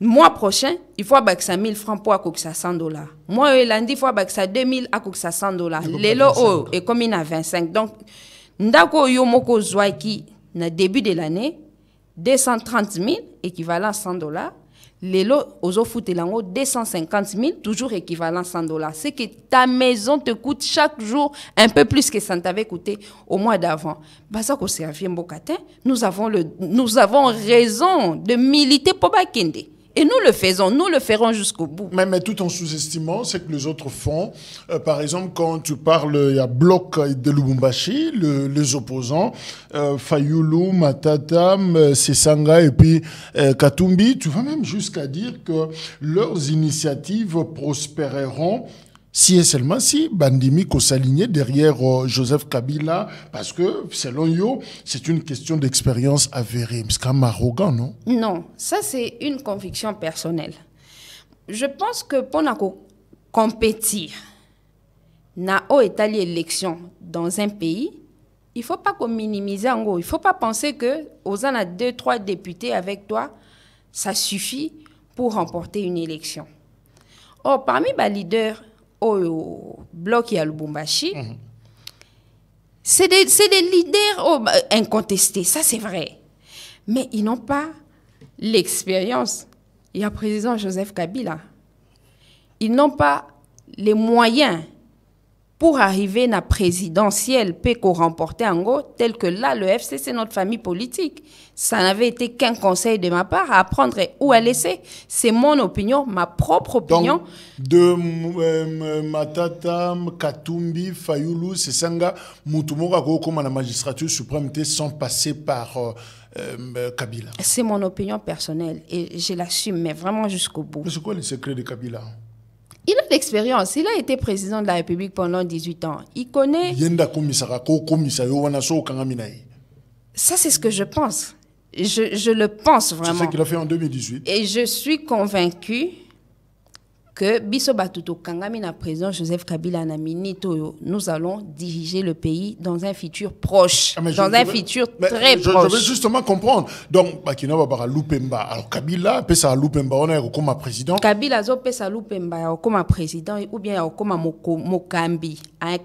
Mois prochain il faut abakisa 1000 francs mpo akokisa 100 dollars. Mois oyo elandi il faut abakisa 2000 akokisa 100 dollars. Lelo oyo ekomi na 25 donc ndako oyo moko ozwaki na début de l'année 230 000 équivalent 100 dollars lelo lango 250 000 toujours équivalent 100 dollars. C'est que ta maison te coûte chaque jour un peu plus que ça ne t'avait coûté au mois d'avant. Mboka nous avons le nous avons raison de militer pour bakende et nous le faisons, nous le ferons jusqu'au bout. Mais, mais, tout en sous-estimant ce que les autres font. Euh, par exemple, quand tu parles, il y a Bloc de Lubumbashi, le, les opposants, euh, Fayulu, Matatam, euh, Sesanga et puis euh, Katumbi, tu vas même jusqu'à dire que leurs initiatives prospéreront si et seulement si Bandimi s'alignait derrière euh, Joseph Kabila, parce que selon Yo, c'est une question d'expérience avérée. C'est quand même arrogant, non? Non, ça c'est une conviction personnelle. Je pense que pour compétir, na o étali élection dans un pays, il faut pas qu'on minimise en gros. Il faut pas penser que aux a deux trois députés avec toi, ça suffit pour remporter une élection. Or parmi les leaders au bloc à Lubumbashi, mhm. c'est des, des, leaders oh, bah, incontestés, ça c'est vrai. Mais ils n'ont pas l'expérience. Il y a le président Joseph Kabila. Ils n'ont pas les moyens pour arriver à la présidentielle, qu'on remporter en gros, tel que là, le FC, c'est notre famille politique. Ça n'avait été qu'un conseil de ma part à apprendre où à laisser. C'est mon opinion, ma propre opinion. Donc, de euh, Matata, Katumbi, Fayoulou, Moutumoka, comme la magistrature suprême, sans passer par euh, euh, Kabila. C'est mon opinion personnelle et je l'assume, mais vraiment jusqu'au bout. C'est quoi le secret de Kabila? Il a l'expérience. Il a été président de la République pendant 18 ans. Il connaît. Ça, c'est ce que je pense. Je, je le pense vraiment. C'est ce qu'il a fait en 2018. Et je suis convaincu que biso batuto kangami na président Joseph Kabila na minito nous allons diriger le pays dans un futur proche ah, dans un futur très je, proche. je veux justement comprendre. Donc bakina ba bara lupemba alors Kabila pesa lupemba on est comme président. Kabila zo pesa lupemba comme président ou bien comme mokambi à,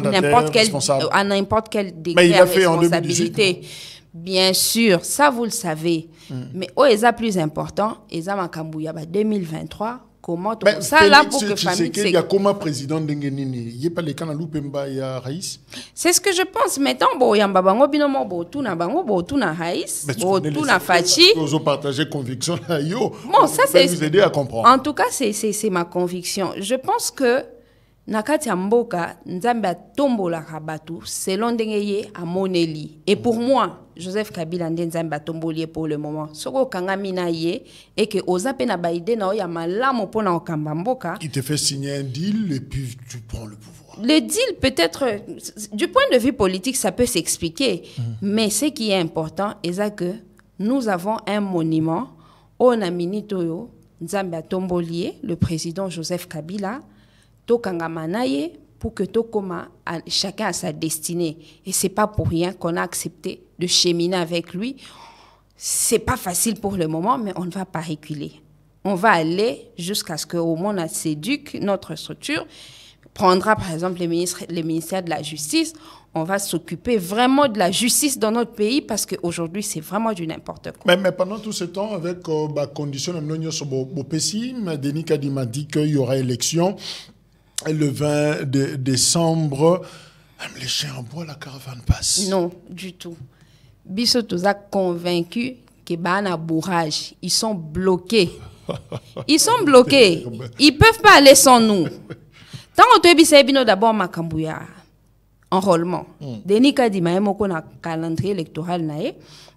n'importe quel à n'importe quel degré de responsabilité. Bien sûr, ça vous le savez. Hmm. Mais au est plus important, eza makambu ya ba 2023 comment ben, ça là pour que famille il y a comment président ndengenini il y a pas les kana lupemba ya Raïs? C'est ce que je pense. Maintenant bon yamba bango binomo bo tuna bango bo tuna Raïs bo tuna Fachi. nous ont partagé conviction là yo. Bon ça c'est vous aider à comprendre. En tout cas c'est c'est c'est ma conviction. Je pense que na kati ya mboka nzambe atombolaka bato selon ndenge ye amoneli et pour moi joseph kabila nde nzambe atomboli ye pour le moment soki okangami na ye eke oza mpe na baide na oyo ya malamu mboka il te fait signer un deal et puis tu prends le pouvoir le deal peut-être du point de vue politique ça peut s'expliquer mmh. mais ce qui est important eza que nous avons un monument oyo na minute oyo nzambe atomboli ye le président joseph kabila tokangama na ye pour que tokoma chacun a sa destinée. Et c'est pas pour rien qu'on a accepté de cheminer avec lui. C'est pas facile pour le moment mais on ne va pas reculer. On va aller jusqu'à ce que au monde s'éduque notre structure. Prendra par exemple les, ministres, les ministères de la Justice. On va s'occuper vraiment de la justice dans notre pays parce qu'aujourd'hui, c'est vraiment du n'importe quoi. Mais, pendant tout ce temps, avec la euh, bah, condition de Denis Kadima dit qu'il y aura élection le 20 décembre. Les chiens en bois, la caravane passe. Non, du tout. Bissotos a convaincu que Bana bourrage, ils sont bloqués. Ils sont bloqués. Ils peuvent pas aller sans nous. Tant que tu d'abord Makambouya, enrôlement. Hmm. Denis Kadima un calendrier électoral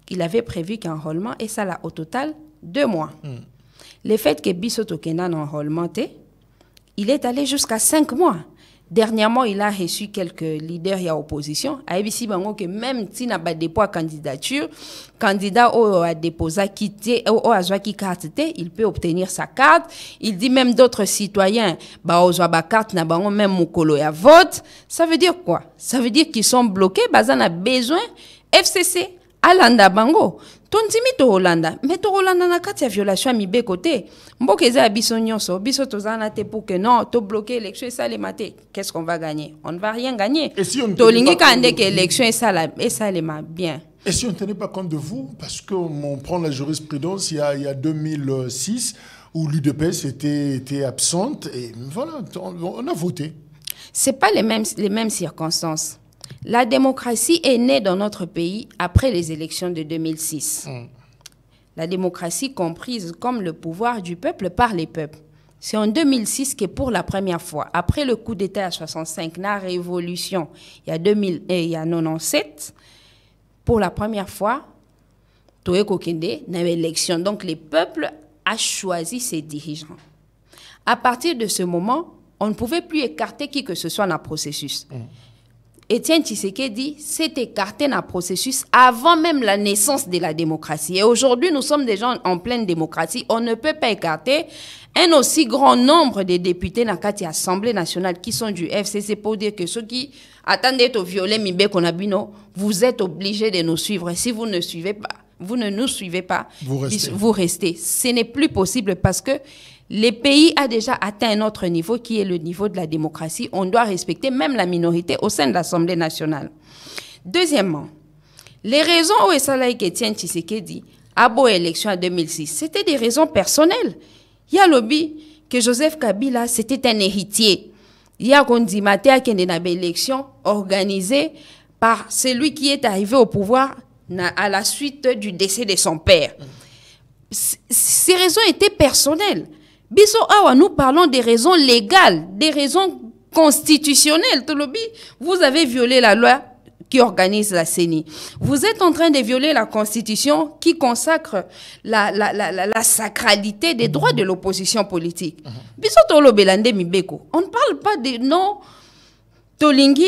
il avait prévu qu'un enrôlement et ça là au total deux mois. Hmm. Le fait que Bissoto Kenan enrôlement, il est allé jusqu'à cinq mois. Dernièrement, il a reçu quelques leaders et opposition. ABC bango que même si n'a pas déposé candidature, candidat au a déposé quitté au a qui carte il peut obtenir sa carte. Il dit même d'autres citoyens ba ozwa ba carte na même mukolo ya vote. Ça veut dire quoi? Ça veut dire qu'ils sont bloqués, bazan a besoin FCC alanda bango tondimi tokolanda me tokolanda na kati ya violation ya mibeko te. Mboka eza ya biso nyonso. Biso tozala na te pour que non tobloke élection esalema te. Qu'est ce qu'on va gagner? On ne va rien gagner. Tolingi kaka ndeke élection esalema bien. Et si on ne tenait pas compte de vous, parce qu'on prend la jurisprudence il y a, il y a 2006, où l'UDPS était, était absente, et voilà, on a voté. Ce pas les mêmes, les mêmes circonstances. La démocratie est née dans notre pays après les élections de 2006. Mm. La démocratie comprise comme le pouvoir du peuple par les peuples. C'est en 2006 que pour la première fois, après le coup d'État à 65, la révolution, il y a, 2000, et il y a 97, pour la première fois, Toé Kokende n'a élection. Donc le peuple a choisi ses dirigeants. À partir de ce moment, on ne pouvait plus écarter qui que ce soit dans le processus. Mm. Étienne Tshisekedi s'est écarté dans le processus avant même la naissance de la démocratie. Et aujourd'hui, nous sommes des gens en pleine démocratie. On ne peut pas écarter un aussi grand nombre de députés dans l'Assemblée nationale qui sont du FCC pour dire que ceux qui attendent au violer Mibé Konabino, vous êtes obligés de nous suivre. Si vous ne suivez pas, vous ne nous suivez pas, vous restez. Vous restez. Ce n'est plus possible parce que le pays a déjà atteint un autre niveau qui est le niveau de la démocratie. On doit respecter même la minorité au sein de l'Assemblée nationale. Deuxièmement, les raisons où Esalaï Etienne Tshisekedi a beau élection en 2006, c'était des raisons personnelles. Il y a lobby que Joseph Kabila, c'était un héritier. Il y a Kondimate une élection organisée par celui qui est arrivé au pouvoir à la suite du décès de son père. Ces raisons étaient personnelles. Biso awa, nous parlons des raisons légales, des raisons constitutionnelles. Vous avez violé la loi qui organise la CENI. Vous êtes en train de violer la Constitution qui consacre la, la, la, la sacralité des droits de l'opposition politique. Mibeko. On ne parle pas de non tolingi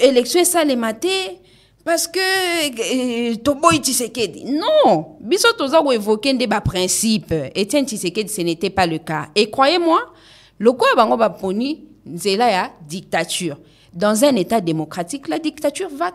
élection salemate parce que euh, Toboy Tshisekedi. Non, biso toza évoquer des principes. Etienne Tshisekedi, ce n'était pas le cas. Et croyez-moi, le quoi bango baponi nzela ya dictature. Dans un état démocratique, la dictature va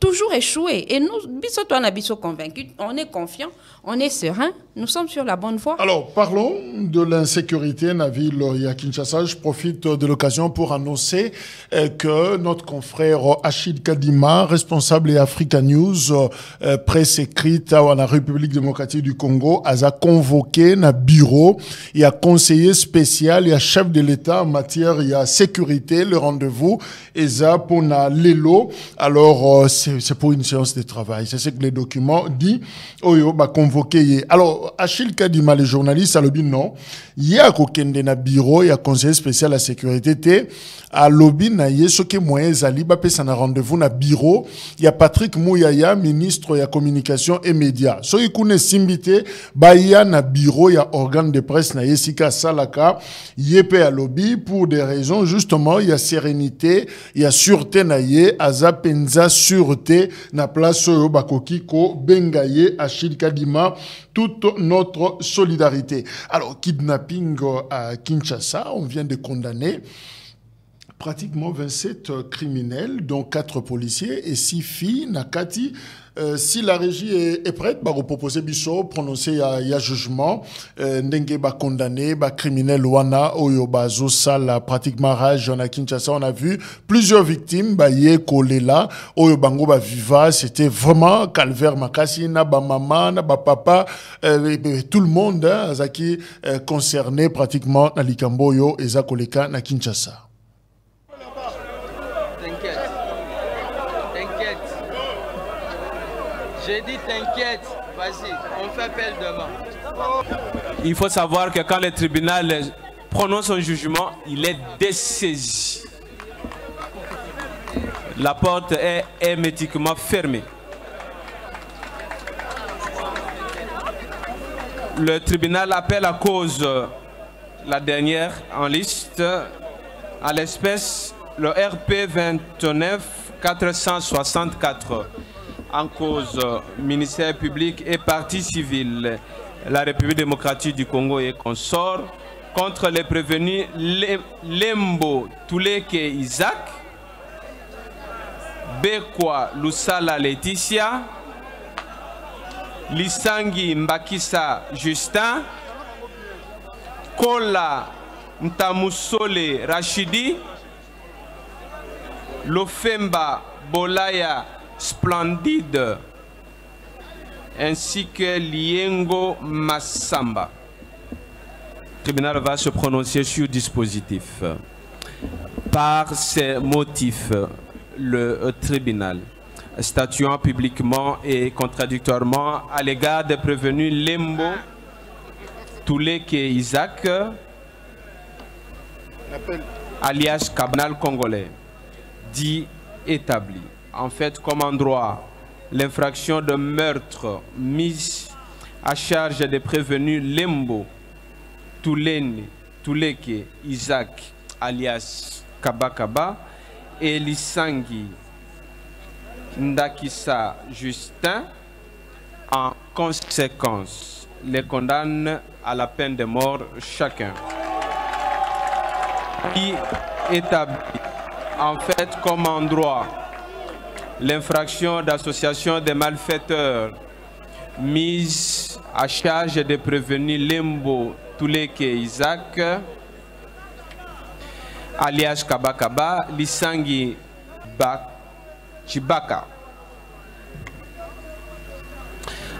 toujours échouer. Et nous, biso toi, biso convaincu, on est confiant, on est serein, nous sommes sur la bonne voie. Alors, parlons de l'insécurité ville de Kinshasa. Je profite de l'occasion pour annoncer euh, que notre confrère Achid Kadima, responsable de Africa News, euh, presse écrite à la République démocratique du Congo, a convoqué un bureau et a conseiller spécial et a chef de l'État en matière de sécurité, le rendez-vous, et ça pour l'élo. Alors, euh, c'est pour une séance de travail. C'est ce que les documents disent. Alors, Achille Kadima, le journaliste, a le dit non? Il y a na bureau, il y a conseiller spécial à la sécurité. Na yé, ce qui moyen zali, bah, ça na rendez-vous na bureau. Il y a Patrick Mouyaya, ministre la communication et médias. So, il connaît simbité, bah, il y a na bureau, il y a organe de presse, na sika salaka, yépé à lobby, pour des raisons, justement, il y a sérénité, il y a sûreté na yé, aza penza sûreté, na place oyo bakoki ko bengaye, Achille Kadima, toute notre solidarité. Alors, kidnapping à Kinshasa, on vient de condamner pratiquement 27 criminels, dont 4 policiers et 6 filles, Nakati. Euh, si la régie est, est prête, bah, proposer biso, prononcer il y a jugement, euh, ndenge ba condamné, ba criminel wana, oyo ba sala pratiquement rage en Kinshasa, on a vu plusieurs victimes, ba yé kolela, oyo bango ba viva, c'était vraiment calvaire makasi, na ba maman, na ba papa, euh, tout le monde, hein, zaki, euh, concerné pratiquement na likambo yo, eza koleka na Kinshasa. J'ai dit t'inquiète, vas-y, on fait appel demain. Il faut savoir que quand le tribunal prononce un jugement, il est dessaisi. La porte est hermétiquement fermée. Le tribunal appelle à cause la dernière en liste, à l'espèce le RP 29 464 en cause ministère public et parti civil, la République démocratique du Congo et consort, contre les prévenus Lembo Tuleke Isaac, Bekwa Lusala Laetitia, Lisangi Mbakisa Justin, Kola Ntamusole Rachidi, Lofemba Bolaya Splendide, ainsi que Liengo Massamba. Le tribunal va se prononcer sur dispositif. Par ces motifs, le tribunal, statuant publiquement et contradictoirement à l'égard des prévenus Lembo, Touleke Isaac, alias Cabnal congolais, dit établi en fait comme endroit l'infraction de meurtre mise à charge des prévenus Lembo, Toulene, Touleke, Isaac, alias Kabakaba, et Lisangi, Ndakisa Justin, en conséquence, les condamne à la peine de mort chacun. Qui établit en fait comme endroit l'infraction d'association des malfaiteurs mise à charge de prévenir Lembo Tuleke Isaac, alias Kabakaba, Lisangi Chibaka.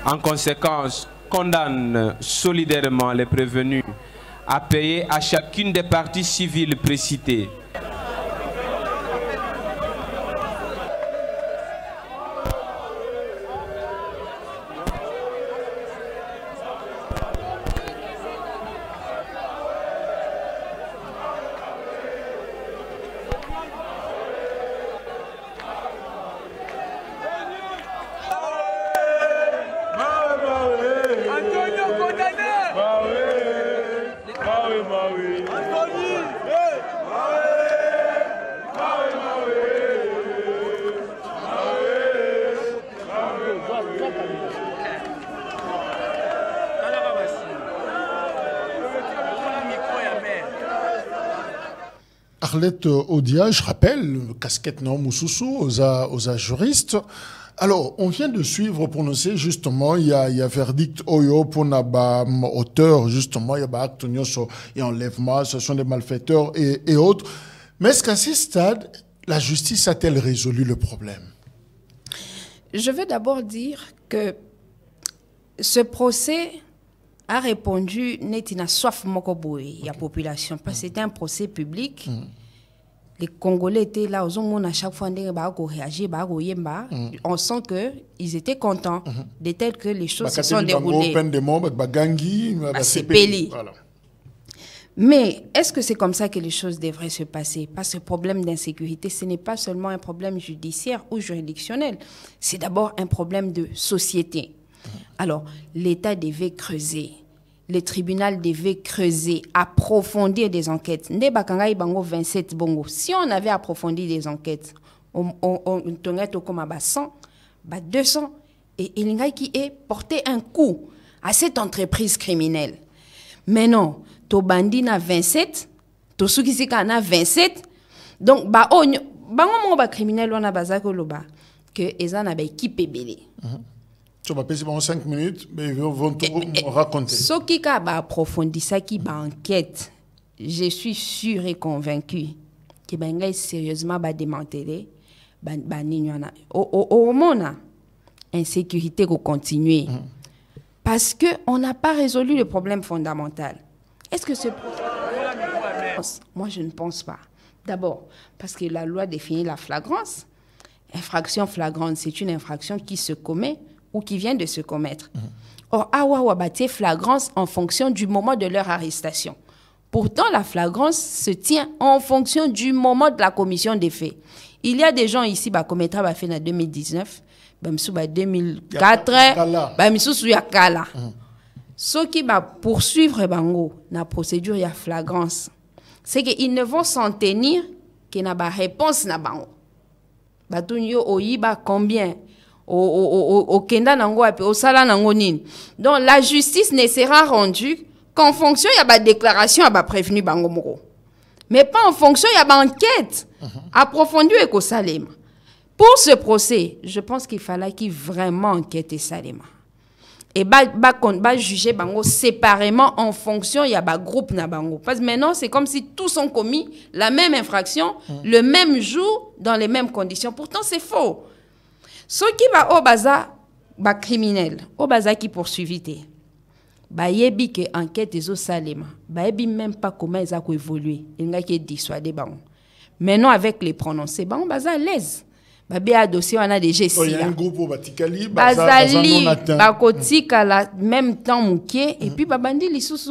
En conséquence, condamne solidairement les prévenus à payer à chacune des parties civiles précitées Arlette Odia, je rappelle, casquette non Moussoussou, aux, aux juristes. Alors, on vient de suivre prononcer justement, il y a, il y a verdict Oyo pour Naba auteur, justement, il y a acte et enlèvement, ce sont des malfaiteurs et, et autres. Mais est-ce qu'à ce stade, la justice a-t-elle résolu le problème? Je veux d'abord dire que ce procès a répondu netina soif mokoboy la population? Parce que c'était un procès public. Mm les Congolais étaient là, aux hommes à chaque fois, réagir, mm. on sent qu'ils étaient contents mm-hmm. de tel que les choses se sont déroulées. Mais est-ce que c'est comme ça que les choses devraient se passer? Parce que le problème d'insécurité, ce n'est pas seulement un problème judiciaire ou juridictionnel, c'est d'abord un problème de société. Mm. Alors, l'État devait creuser le tribunal devait creuser, approfondir des enquêtes. bango 27 bongo. Si on avait approfondi des enquêtes, on aurait comme 100, 200 et il qui est porté un coup à cette entreprise criminelle. Mais non, to bandi na 27, to sukisika na 27, donc ba oyo bango moko bacriminel wana baza koloba ke eza na baéquipe ebele so bapesi bango 5 minutes mais ils vont tout raconter. soki kaka baapprofondisaki baenquête je suis sûr et convaincu ke bangai sérieusement badémantele banini wana omona insécurité kocontinue mm. parce que on n'a pas résolu le problème fondamental. Est-ce que ce moi je ne pense pas. D'abord parce que la loi définit la flagrance. Infraction flagrante c'est une infraction qui se commet ou qui vient de se commettre mm. or awa wabatie flagrance en fonction du moment de leur arrestation Pourtant, la flagrance se tient en fonction du moment de la commission des faits. Il y a des gens ici, bah, comme a fait en 2019, bah, 2004, bah, il y a Kala. Ceux qui va poursuivre bango, la procédure, il y a flagrance. C'est qu'ils ne vont s'en tenir qu'il n'y a pas réponse na bango. Batunyo oyiba combien au au au kenda nango au sala nango nini? Donc la justice ne sera rendue qu'en fonction il y a ba déclaration ba prévenu bango moko. Mais pas en fonction il y a ba enquête approfondie et Salema pour ce procès je pense qu'il fallait qu'il vraiment enquête Salema et ba ba ba juger bango séparément en fonction il y a ba groupe na bango. Parce que maintenant c'est comme si tous ont commis la même infraction le même jour dans les mêmes conditions. Pourtant c'est faux ce qui va au baza ba criminel au baza qui poursuivité bayebi ke enquête ezosalema bayebi même pas comment eza koévolue elingaki edissuade bango maintenant avec les prononcés bango baza à l'aise babeya dossier wana deja esila. bazali bakotikala même temps mokie et puis babandi lisusu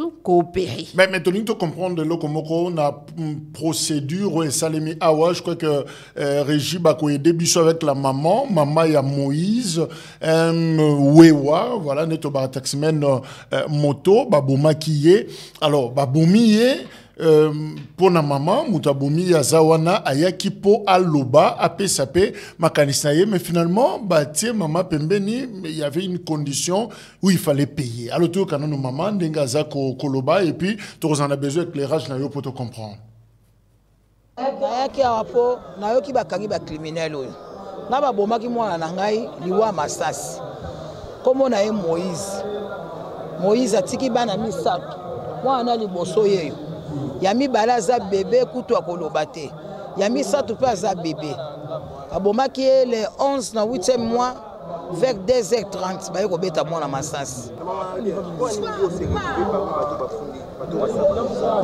mais, mais tolingi tocomprendre eloko moko na procédure oyo esalemi awa je crois que euh, régi bakoyede biso avec la maman mama ya moïse um, wewa voilà nde tobaka taximen uh, moto babomaki ye alors babomi ye mpona mama moto abomi aza wana ayaki mpo aloba apesa mpe makanisi na ye mais finalement batie mama pembeni il y avait une condition où il fallait payer. Alors toyoka nano mama ndenge aza koloba et puis tokozala na besoin éclairage na yo mpo tocomprendre nayaki awa mpo nayoki bakangi bacriminele oyo na babomaki mwana na ngai liwa masasi nkombo na ye moïse. Moïse atiki bana misato. Mwana liboso yeyo ya mibale aza bebe kutu akoloba te. Ya misato mpe aza bebe abomaki ye le 11 na 8e mois vers 2h30 baye kobeta mwana masasi.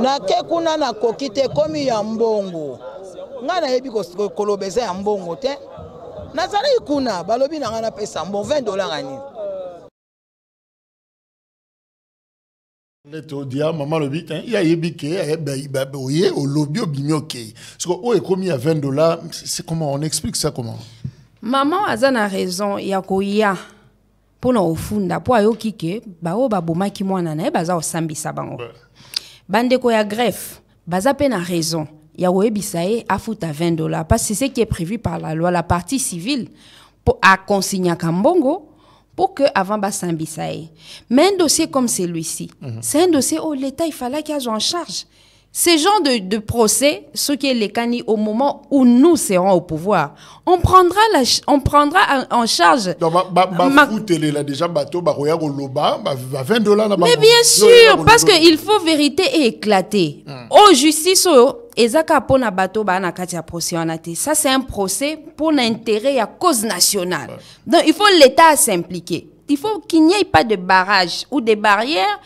Nake kuna nakoki te komi ya mbongo. Ngai nayebi koloba eza ya mbongo te. Nazalaki kuna balobi na ngai napesa mbongo 20 dollar nini nde todia mama lobi ye ayebi ke oye olobi obimi okei soko oyo ekomi ya 20 dollars c'est comment on explique ça comment mama aza na raison ya koya mpona ofunda mpo ayoki ke baoyo babomaki mwana na ye baza kosambisa bango bandeko ya greffe baza mpe na raison ya koyebisa ye afuta 20 dollars parce que c'est ce qui est prévu par la loi la partie civile mpo akonsignaka mbongo pour que avant Bassambisa Mais un dossier comme celui-ci, mm -hmm. c'est un dossier où l'État, il fallait qu'il ait en charge. Ce genre de, de procès, ce qui est les canis au moment où nous serons au pouvoir, on prendra, la, on prendra en, en charge. Donc, bah, bah, bah, Ma... là, déjà, bateau, bah, bah, 20 dollars. Mais bien sûr, parce qu'il faut vérité et éclater. Mm. Oh, justice, oh, ezaka pona bato ba na kati ya procès wana te ça c'est un procès pour l'intérêt ya cause nationale ouais. donc il faut l'état s'impliquer il faut qu'il n'y ait pas de barrage ou de barrières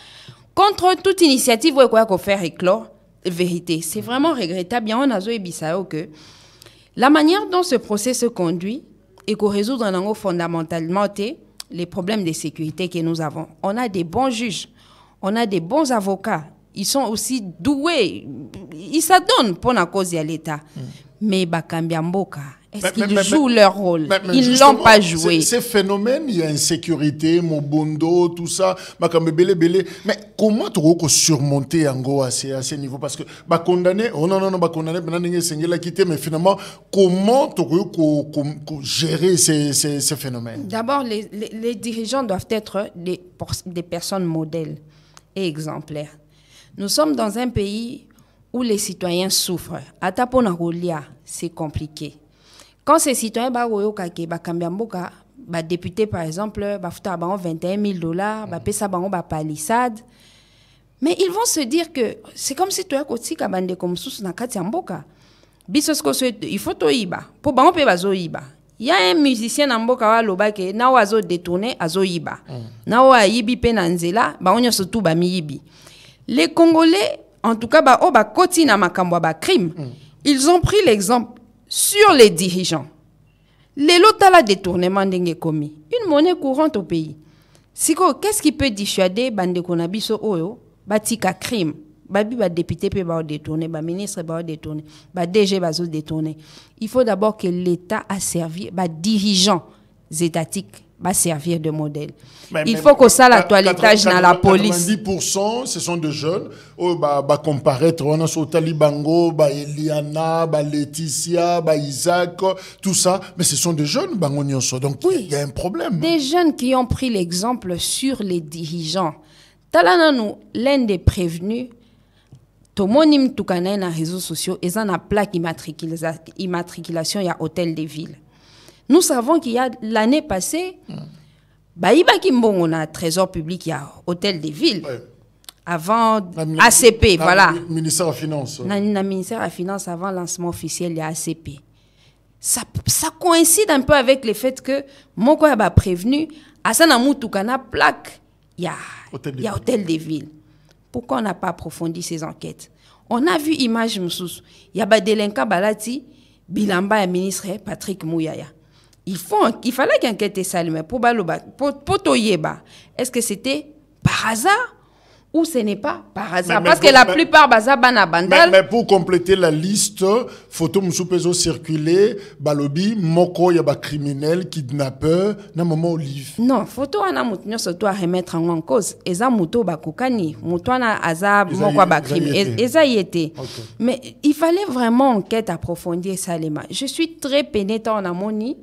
contre toute initiative où il faut faire éclore vérité c'est vraiment regrettable bien on a que la manière dont ce procès se conduit et qu'on résout fondamentalement les problèmes de sécurité que nous avons on a des bons juges on a des bons avocats ils sont aussi doués. Ils s'adonnent pour la cause de l'État. Mm. Mais Bakambiamboka, est-ce qu'ils jouent mais, leur rôle? mais, Ils ne l'ont pas joué. Ces phénomènes, il y a insécurité, Mobondo, tout ça. Mais comment tu surmonter Ango à ces, à ces niveaux Parce que bah condamné, oh non, non, non, bah condamné, mais finalement, comment tu gérer ces, ces, ces phénomènes? D'abord, les, les, les, dirigeants doivent être des, des personnes modèles et exemplaires. Nous sommes dans un pays où les citoyens souffrent. Ata pona kolia, c'est compliqué. Quand ces citoyens ba koyoka ke ba kambiamboka, ba député par exemple, ba futa bango 21 000 dollars, ba pesa bango ba palissade. Mais ils vont se dire que c'est comme si toi kotika bande comme sous na kati ya mboka. Biso sko il faut toyiba. Po bango pe bazoyiba. Il y a un musicien na mboka wa loba ke na wa zo détourner azoyiba. Mm. Na wa yibi pe na nzela, ba onyo surtout ba miyibi. Les Congolais en tout cas ba o ba koti na makambo ba crime. Mm. Ils ont pris l'exemple sur les dirigeants. Les la détournement ndenge commis. Une monnaie courante au pays. Siko, qu'est-ce qui peut dissuader bande konabiso oyo? Batika crime babi député peut ba détourner ba ministre ba détourner ba DG ba détourner il faut d'abord que l'état a servi ba dirigeants étatiques va servir de modèle. il faut que ça la toilettage dans la police. 90% ce sont des jeunes oh bah bah comparaître on a sur Talibango, bah Eliana, bah Laetitia, bah Isaac, tout ça, mais ce sont des jeunes bah Donc oui, il y a un problème. Des jeunes qui ont pris l'exemple sur les dirigeants. Talananu, l'un des prévenus, tomonim tukana na réseaux sociaux, et en a plaque immatriculation, il y a hôtel des villes. Nous savons qu'il y a l'année passée, mm. Baïba Kimbongo a trésor public, il y a hôtel des villes. Avant ACP, voilà. Ministère des Finances. Le ministère des Finances, avant lancement officiel, il y a ACP. Ça, ça coïncide un peu avec le fait que Moko a prévenu, à Sanamoutoukana plaque il y a hôtel, a hôtel des villes. Pourquoi on n'a pas approfondi ces enquêtes? On a vu image. Il y a des délinquant Balati, Bilamba et ministre Patrick Mouyaya. Il, faut, il fallait qu'enquête s'allume pour Baloba, pour, pour Est-ce que c'était par hasard ou ce n'est pas par hasard? Parce que la plupart baza bana bandal. Mais, pour compléter la liste, photo musupezo circulé, balobi, moko yaba criminel, kidnappeur, na moment olive. Non, photo ana mutinyo surtout à remettre en cause. Eza muto bakukani, muto ana aza moko ba criminel. Eza yete. Mais il fallait vraiment enquête approfondie Salema. Je suis très pénétrant en amoni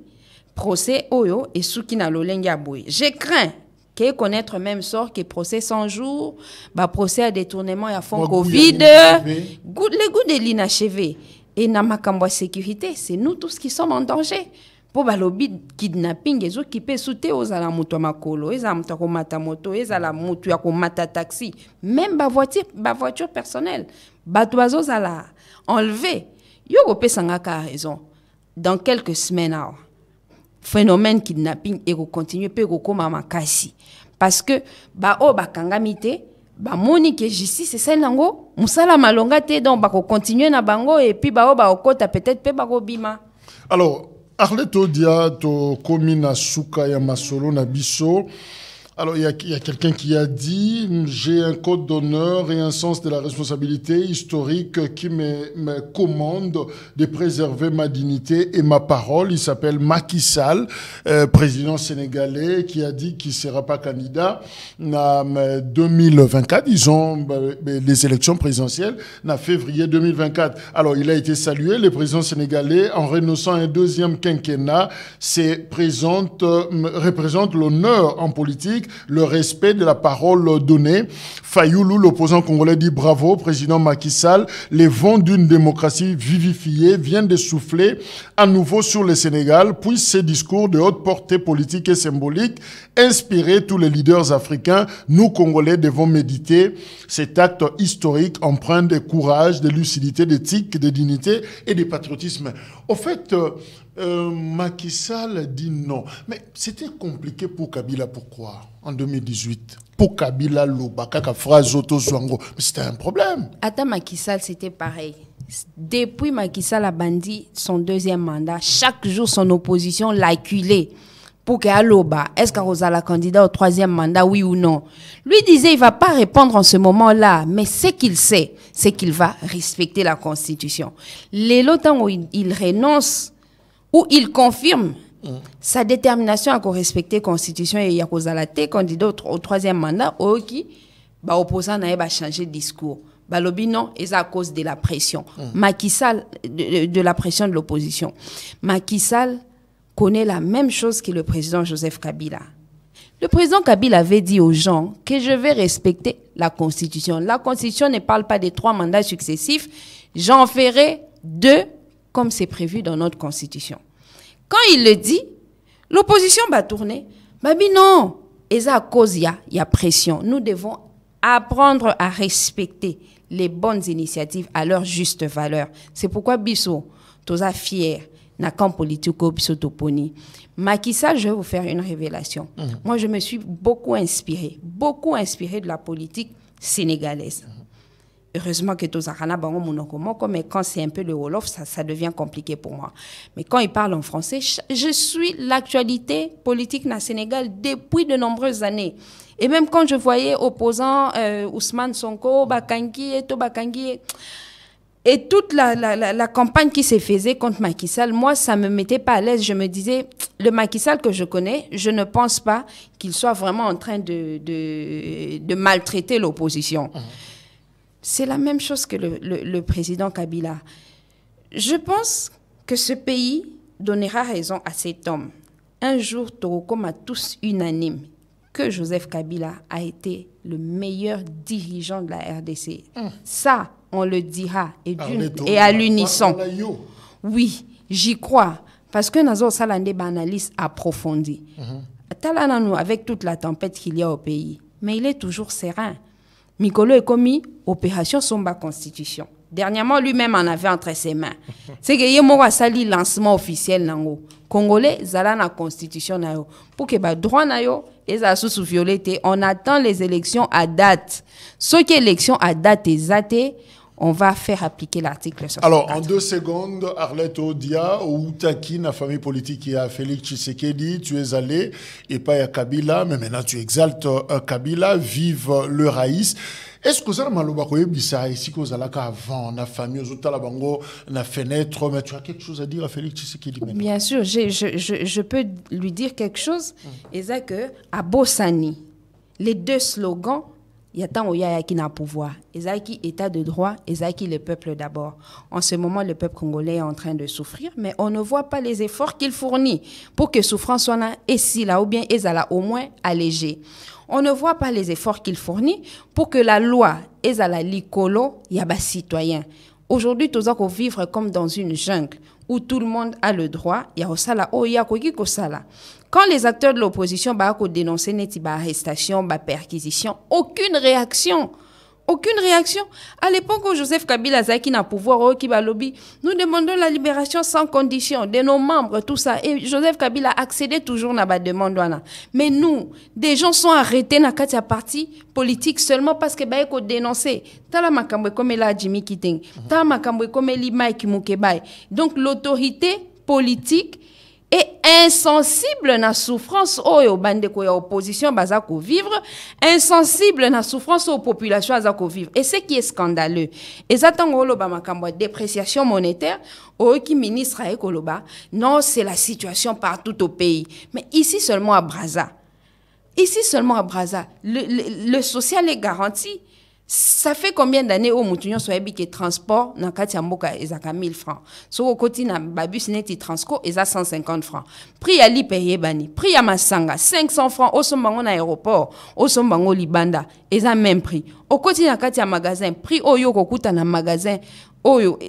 procès oyo et souki na lolenge boy. Je crains que connaître même sort que procès 100 jours, bah procès à détournement à fond Covid, les goûts de l'inachevé. Et na makambo sécurité, c'est nous tous qui sommes en danger. Pour balobi kidnapping ezo kipe sute ozala moto makolo, eza moto komata moto, ezala moto ya komata taxi, même ba voiture, ba voiture personnelle. Bato bazozala enlevé. Yo kopesanga ka raison. Dans quelques semaines, phénomène kidnapping et continuer pe kokoma makasi parce que ba o bakangami te bamoni ke justice esali nango? Mosala malonga te donc continuer na bango et puis bao bakokɔta peut-être mpe bakobima alors arlet odia tokomi na suka ya masolo na biso alors, il y a, a quelqu'un qui a dit J'ai un code d'honneur et un sens de la responsabilité historique qui me, me commande de préserver ma dignité et ma parole. Il s'appelle Macky Sall, euh, président sénégalais, qui a dit qu'il ne sera pas candidat en 2024. Ils ont bah, les élections présidentielles en février 2024. Alors, il a été salué. Le président sénégalais, en renonçant un deuxième quinquennat, présente, euh, représente l'honneur en politique le respect de la parole donnée. Fayoulou, l'opposant congolais, dit bravo, président Macky Sall. Les vents d'une démocratie vivifiée viennent de souffler à nouveau sur le Sénégal, puis ces discours de haute portée politique et symbolique inspirer tous les leaders africains. Nous, Congolais, devons méditer cet acte historique empreint de courage, de lucidité, d'éthique, de dignité et de patriotisme. Au fait, euh, Macky dit non. Mais c'était compliqué pour Kabila, pourquoi En 2018 pour Kabila Lobaka, phrase Mais c'était un problème. Attends, Macky Sall, c'était pareil. Depuis Macky Sall a bandit son deuxième mandat, chaque jour son opposition l'a acculé pour qu'Aloba, est-ce la candidat au troisième mandat, oui ou non? Lui disait, il va pas répondre en ce moment-là, mais ce qu'il sait, c'est qu'il va respecter la Constitution. Les temps où il renonce où il confirme sa détermination à respecter la constitution et à la candidat au, troisième mandat ou qui ba opposant n'a changer de discours balobi non et à cause de la pression mm. Macky Sall de, la pression de l'opposition Macky Sall connaît la même chose que le président Joseph Kabila Le président Kabila avait dit aux gens que je vais respecter la Constitution. La Constitution ne parle pas des trois mandats successifs. J'en ferai deux comme c'est prévu dans notre Constitution. Quand il le dit, l'opposition va tourner. Babi, non. Et ça, à cause, il y a, pression. Nous devons apprendre à respecter les bonnes initiatives à leur juste valeur. C'est pourquoi Bissot, toza fier, na camp politique Bissot Toponi. Sall, je vais vous faire une révélation. Mhm. Moi, je me suis beaucoup inspiré, beaucoup inspiré de la politique sénégalaise. Heureusement que Tozakana Bango mais quand c'est un peu le Wolof, ça, ça devient compliqué pour moi. Mais quand il parle en français, je suis l'actualité politique na Sénégal depuis de nombreuses années. Et même quand je voyais opposants euh, Ousmane Sonko, Bakangi, Eto Bakangi, et toute la, campagne qui se faisait contre Macky Sall, moi, ça me mettait pas à l'aise. Je me disais, le Macky Sall que je connais, je ne pense pas qu'il soit vraiment en train de maltraiter l'opposition. Mmh. C'est la même chose que le, président Kabila. Je pense que ce pays donnera raison à cet homme. Un jour, Toroko a tous unanime que Joseph Kabila a été le meilleur dirigeant de la RDC. Hum. Ça, on le dira et, et à l'unisson. Oui, j'y crois. Parce que nous avons une analyse approfondie. Hum. Avec toute la tempête qu'il y a au pays, mais il est toujours serein. Mikolo est commis opération Somba Constitution. Dernièrement, lui-même en avait entre ses mains. C'est que y sali lancement officiel nango. Congolais zala na constitution na yo. Pour que ba droit na yo sous violeté, on attend les élections à date. Ce qui élection à date est on va faire appliquer l'article 64. Alors, en deux secondes, Arlette Odia, ou Taki, la famille politique qui a Félix Tshisekedi, tu es allé, et pas à Kabila, mais maintenant tu exaltes euh, Kabila, vive le raïs. Est-ce que ça maloba koyebisa ici que zalaka avant na famille ozotala bango na fenêtre mais tu as quelque chose à dire à Félix Tshisekedi maintenant? Bien sûr, je, je, je, peux lui dire quelque chose et c'est que à Bossani les deux slogans il y a tant qui n'a pouvoir. Ezaki état de droit, Ezaki le peuple d'abord. En ce moment, le peuple congolais est en train de souffrir, mais on ne voit pas les efforts qu'il fournit pour que souffrance si là, ou bien Ezala au moins allégée. On ne voit pas les efforts qu'il fournit pour que la loi Ezala Likolo Yaba citoyen. Aujourd'hui, tous allons vivre comme dans une jungle où tout le monde a le droit. Il y a Osala, oh, il y a Kosala. Quand les acteurs de l'opposition ont dénoncé une arrestation, perquisition, aucune réaction. Aucune réaction. À l'époque où Joseph Kabila Zaki n'a pouvoir au lobby, nous demandons la libération sans condition de nos membres, tout ça. Et Joseph Kabila accédé toujours à la demande. Mais nous, des gens sont arrêtés dans la parti politique seulement parce que bah, ont dénoncé. Donc l'autorité politique et insensible na souffrance oyo bandeko ya opposition baza vivre insensible na souffrance aux population aza vivre et ce qui est scandaleux eza ntango oloba makambo dépréciation monétaire qui ministre aye koloba non c'est la situation partout au pays. Mais ici seulement à Brazza. Ici seulement à Brazza. Le, le, le social est garanti ça fait combien d'années au mutu nyonso ayebi ke transport na kati ya mboka ezalaka 1000 francs? Soki okoti na babus neti transco eza 150 francs. Prix ya lipe eyebani prix ya masanga 500 francs. Osomba yango na aéroport osomba yango libanda eza même prix. Okoti na kati magasin prix oyo okokuta na magasin oyo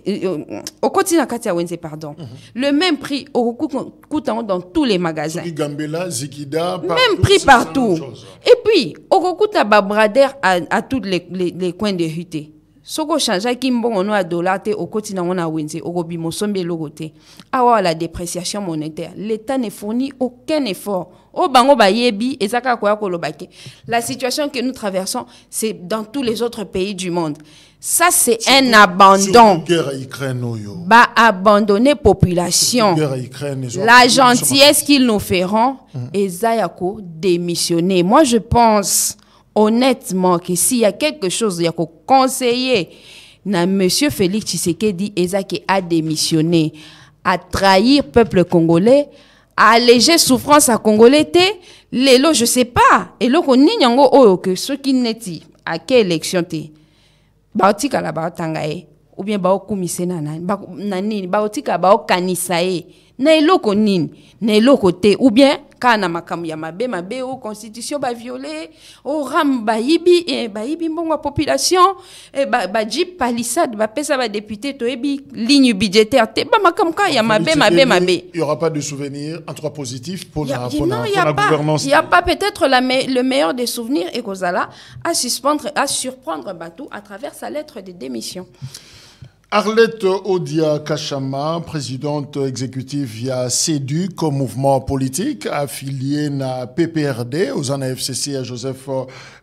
okoti na kati ya wenze pardon. Mm -hmm. le même prix okokuta dans tous les magasins. Gambela, Zikida, même prix partout. et puis okokuta babrader à, à tous les, les, les coins de rue te soki ochangeaki mbongo no ya dollar te okoti nango na wenze okobima osombi eloko te awa la dépréciation monétaire. L'état ne fournit aucun effort. Oyo bango bayebi eza kaka koya koloba ke la situation que nous traversons c'est dans tous les autres pays du monde ça, c'est un abandon. Bah, abandonner population. La gentillesse qu'ils nous feront, et Zayako démissionner. Moi, je pense honnêtement que s'il y a quelque chose, il y a conseiller, na monsieur Félix Tshisekedi, Ezaki a démissionné, à trahir peuple congolais, à alléger souffrance à congolais, les lots, je sais pas. Et là, on y que ceux qui n'est à quelle élection baotikala baotanga ye ou bien baokumisa na nani baotikala baokanisa ye na eloko nini? Na eloko te. Ou bien kaka na makambo ya mabe mabe o constitution baviole o ram bayibi e bayibi mbongo ya population e bajip ba palissade bapesa badepute toyebi ligne budgétaire te. Bamakambo kaka ya mabe mabe mabe. il y aura pas de souvenir en tout cas positif pour la, pour non, la, pour la pas, gouvernance. Il y a pas peut-être la me, le meilleur des souvenirs et kozala à suspendre à surprendre Batou à travers sa lettre de démission Arlette Odia Kachama, présidente exécutive via CEDUC, mouvement politique affilié à PPRD, aux FCC à Joseph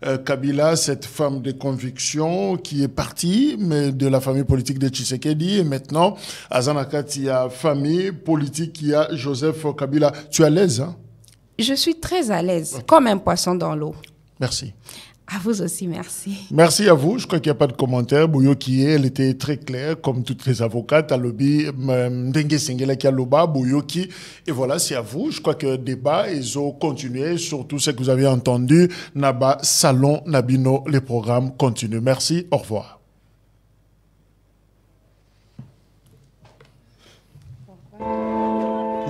euh, Kabila, cette femme de conviction qui est partie mais de la famille politique de Tshisekedi et maintenant à Zanakatia, famille politique qui a Joseph Kabila. Tu es à l'aise hein? Je suis très à l'aise, comme un poisson dans l'eau. Merci. À vous aussi, merci. Merci à vous. Je crois qu'il n'y a pas de commentaire. Bouyo qui elle était très claire, comme toutes les avocates. À lobby, qui a loba, Bouyo. Et voilà, c'est à vous. Je crois que le débat, ils ont continué sur tout ce que vous avez entendu. Naba, Salon, Nabino, les programmes continuent. Merci. Au revoir.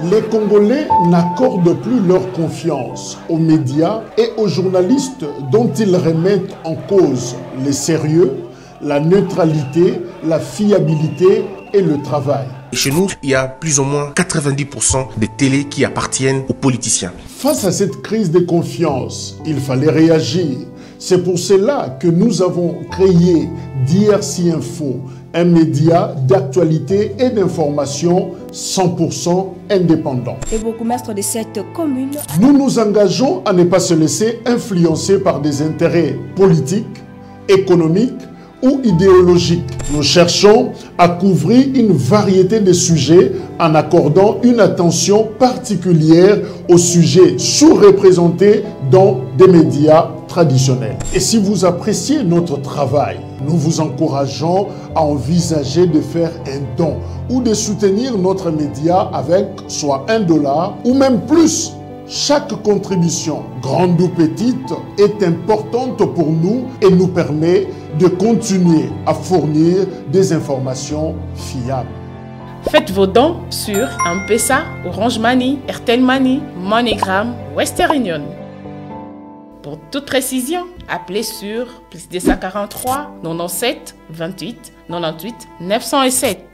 Les Congolais n'accordent plus leur confiance aux médias et aux journalistes dont ils remettent en cause le sérieux, la neutralité, la fiabilité et le travail. Chez nous, il y a plus ou moins 90% des télés qui appartiennent aux politiciens. Face à cette crise de confiance, il fallait réagir. C'est pour cela que nous avons créé DRC Info, un média d'actualité et d'information 100% indépendant. Et bourgmestre de cette commune. Nous nous engageons à ne pas se laisser influencer par des intérêts politiques, économiques ou idéologiques. Nous cherchons à couvrir une variété de sujets en accordant une attention particulière aux sujets sous-représentés dans des médias traditionnels. Et si vous appréciez notre travail, nous vous encourageons à envisager de faire un don ou de soutenir notre média avec soit un dollar ou même plus. Chaque contribution, grande ou petite, est importante pour nous et nous permet de continuer à fournir des informations fiables. Faites vos dons sur M-Pesa, Orange Money, Airtel Money, MoneyGram, Western Union. Pour toute précision, appelez sur plus 243 97 28 98 907.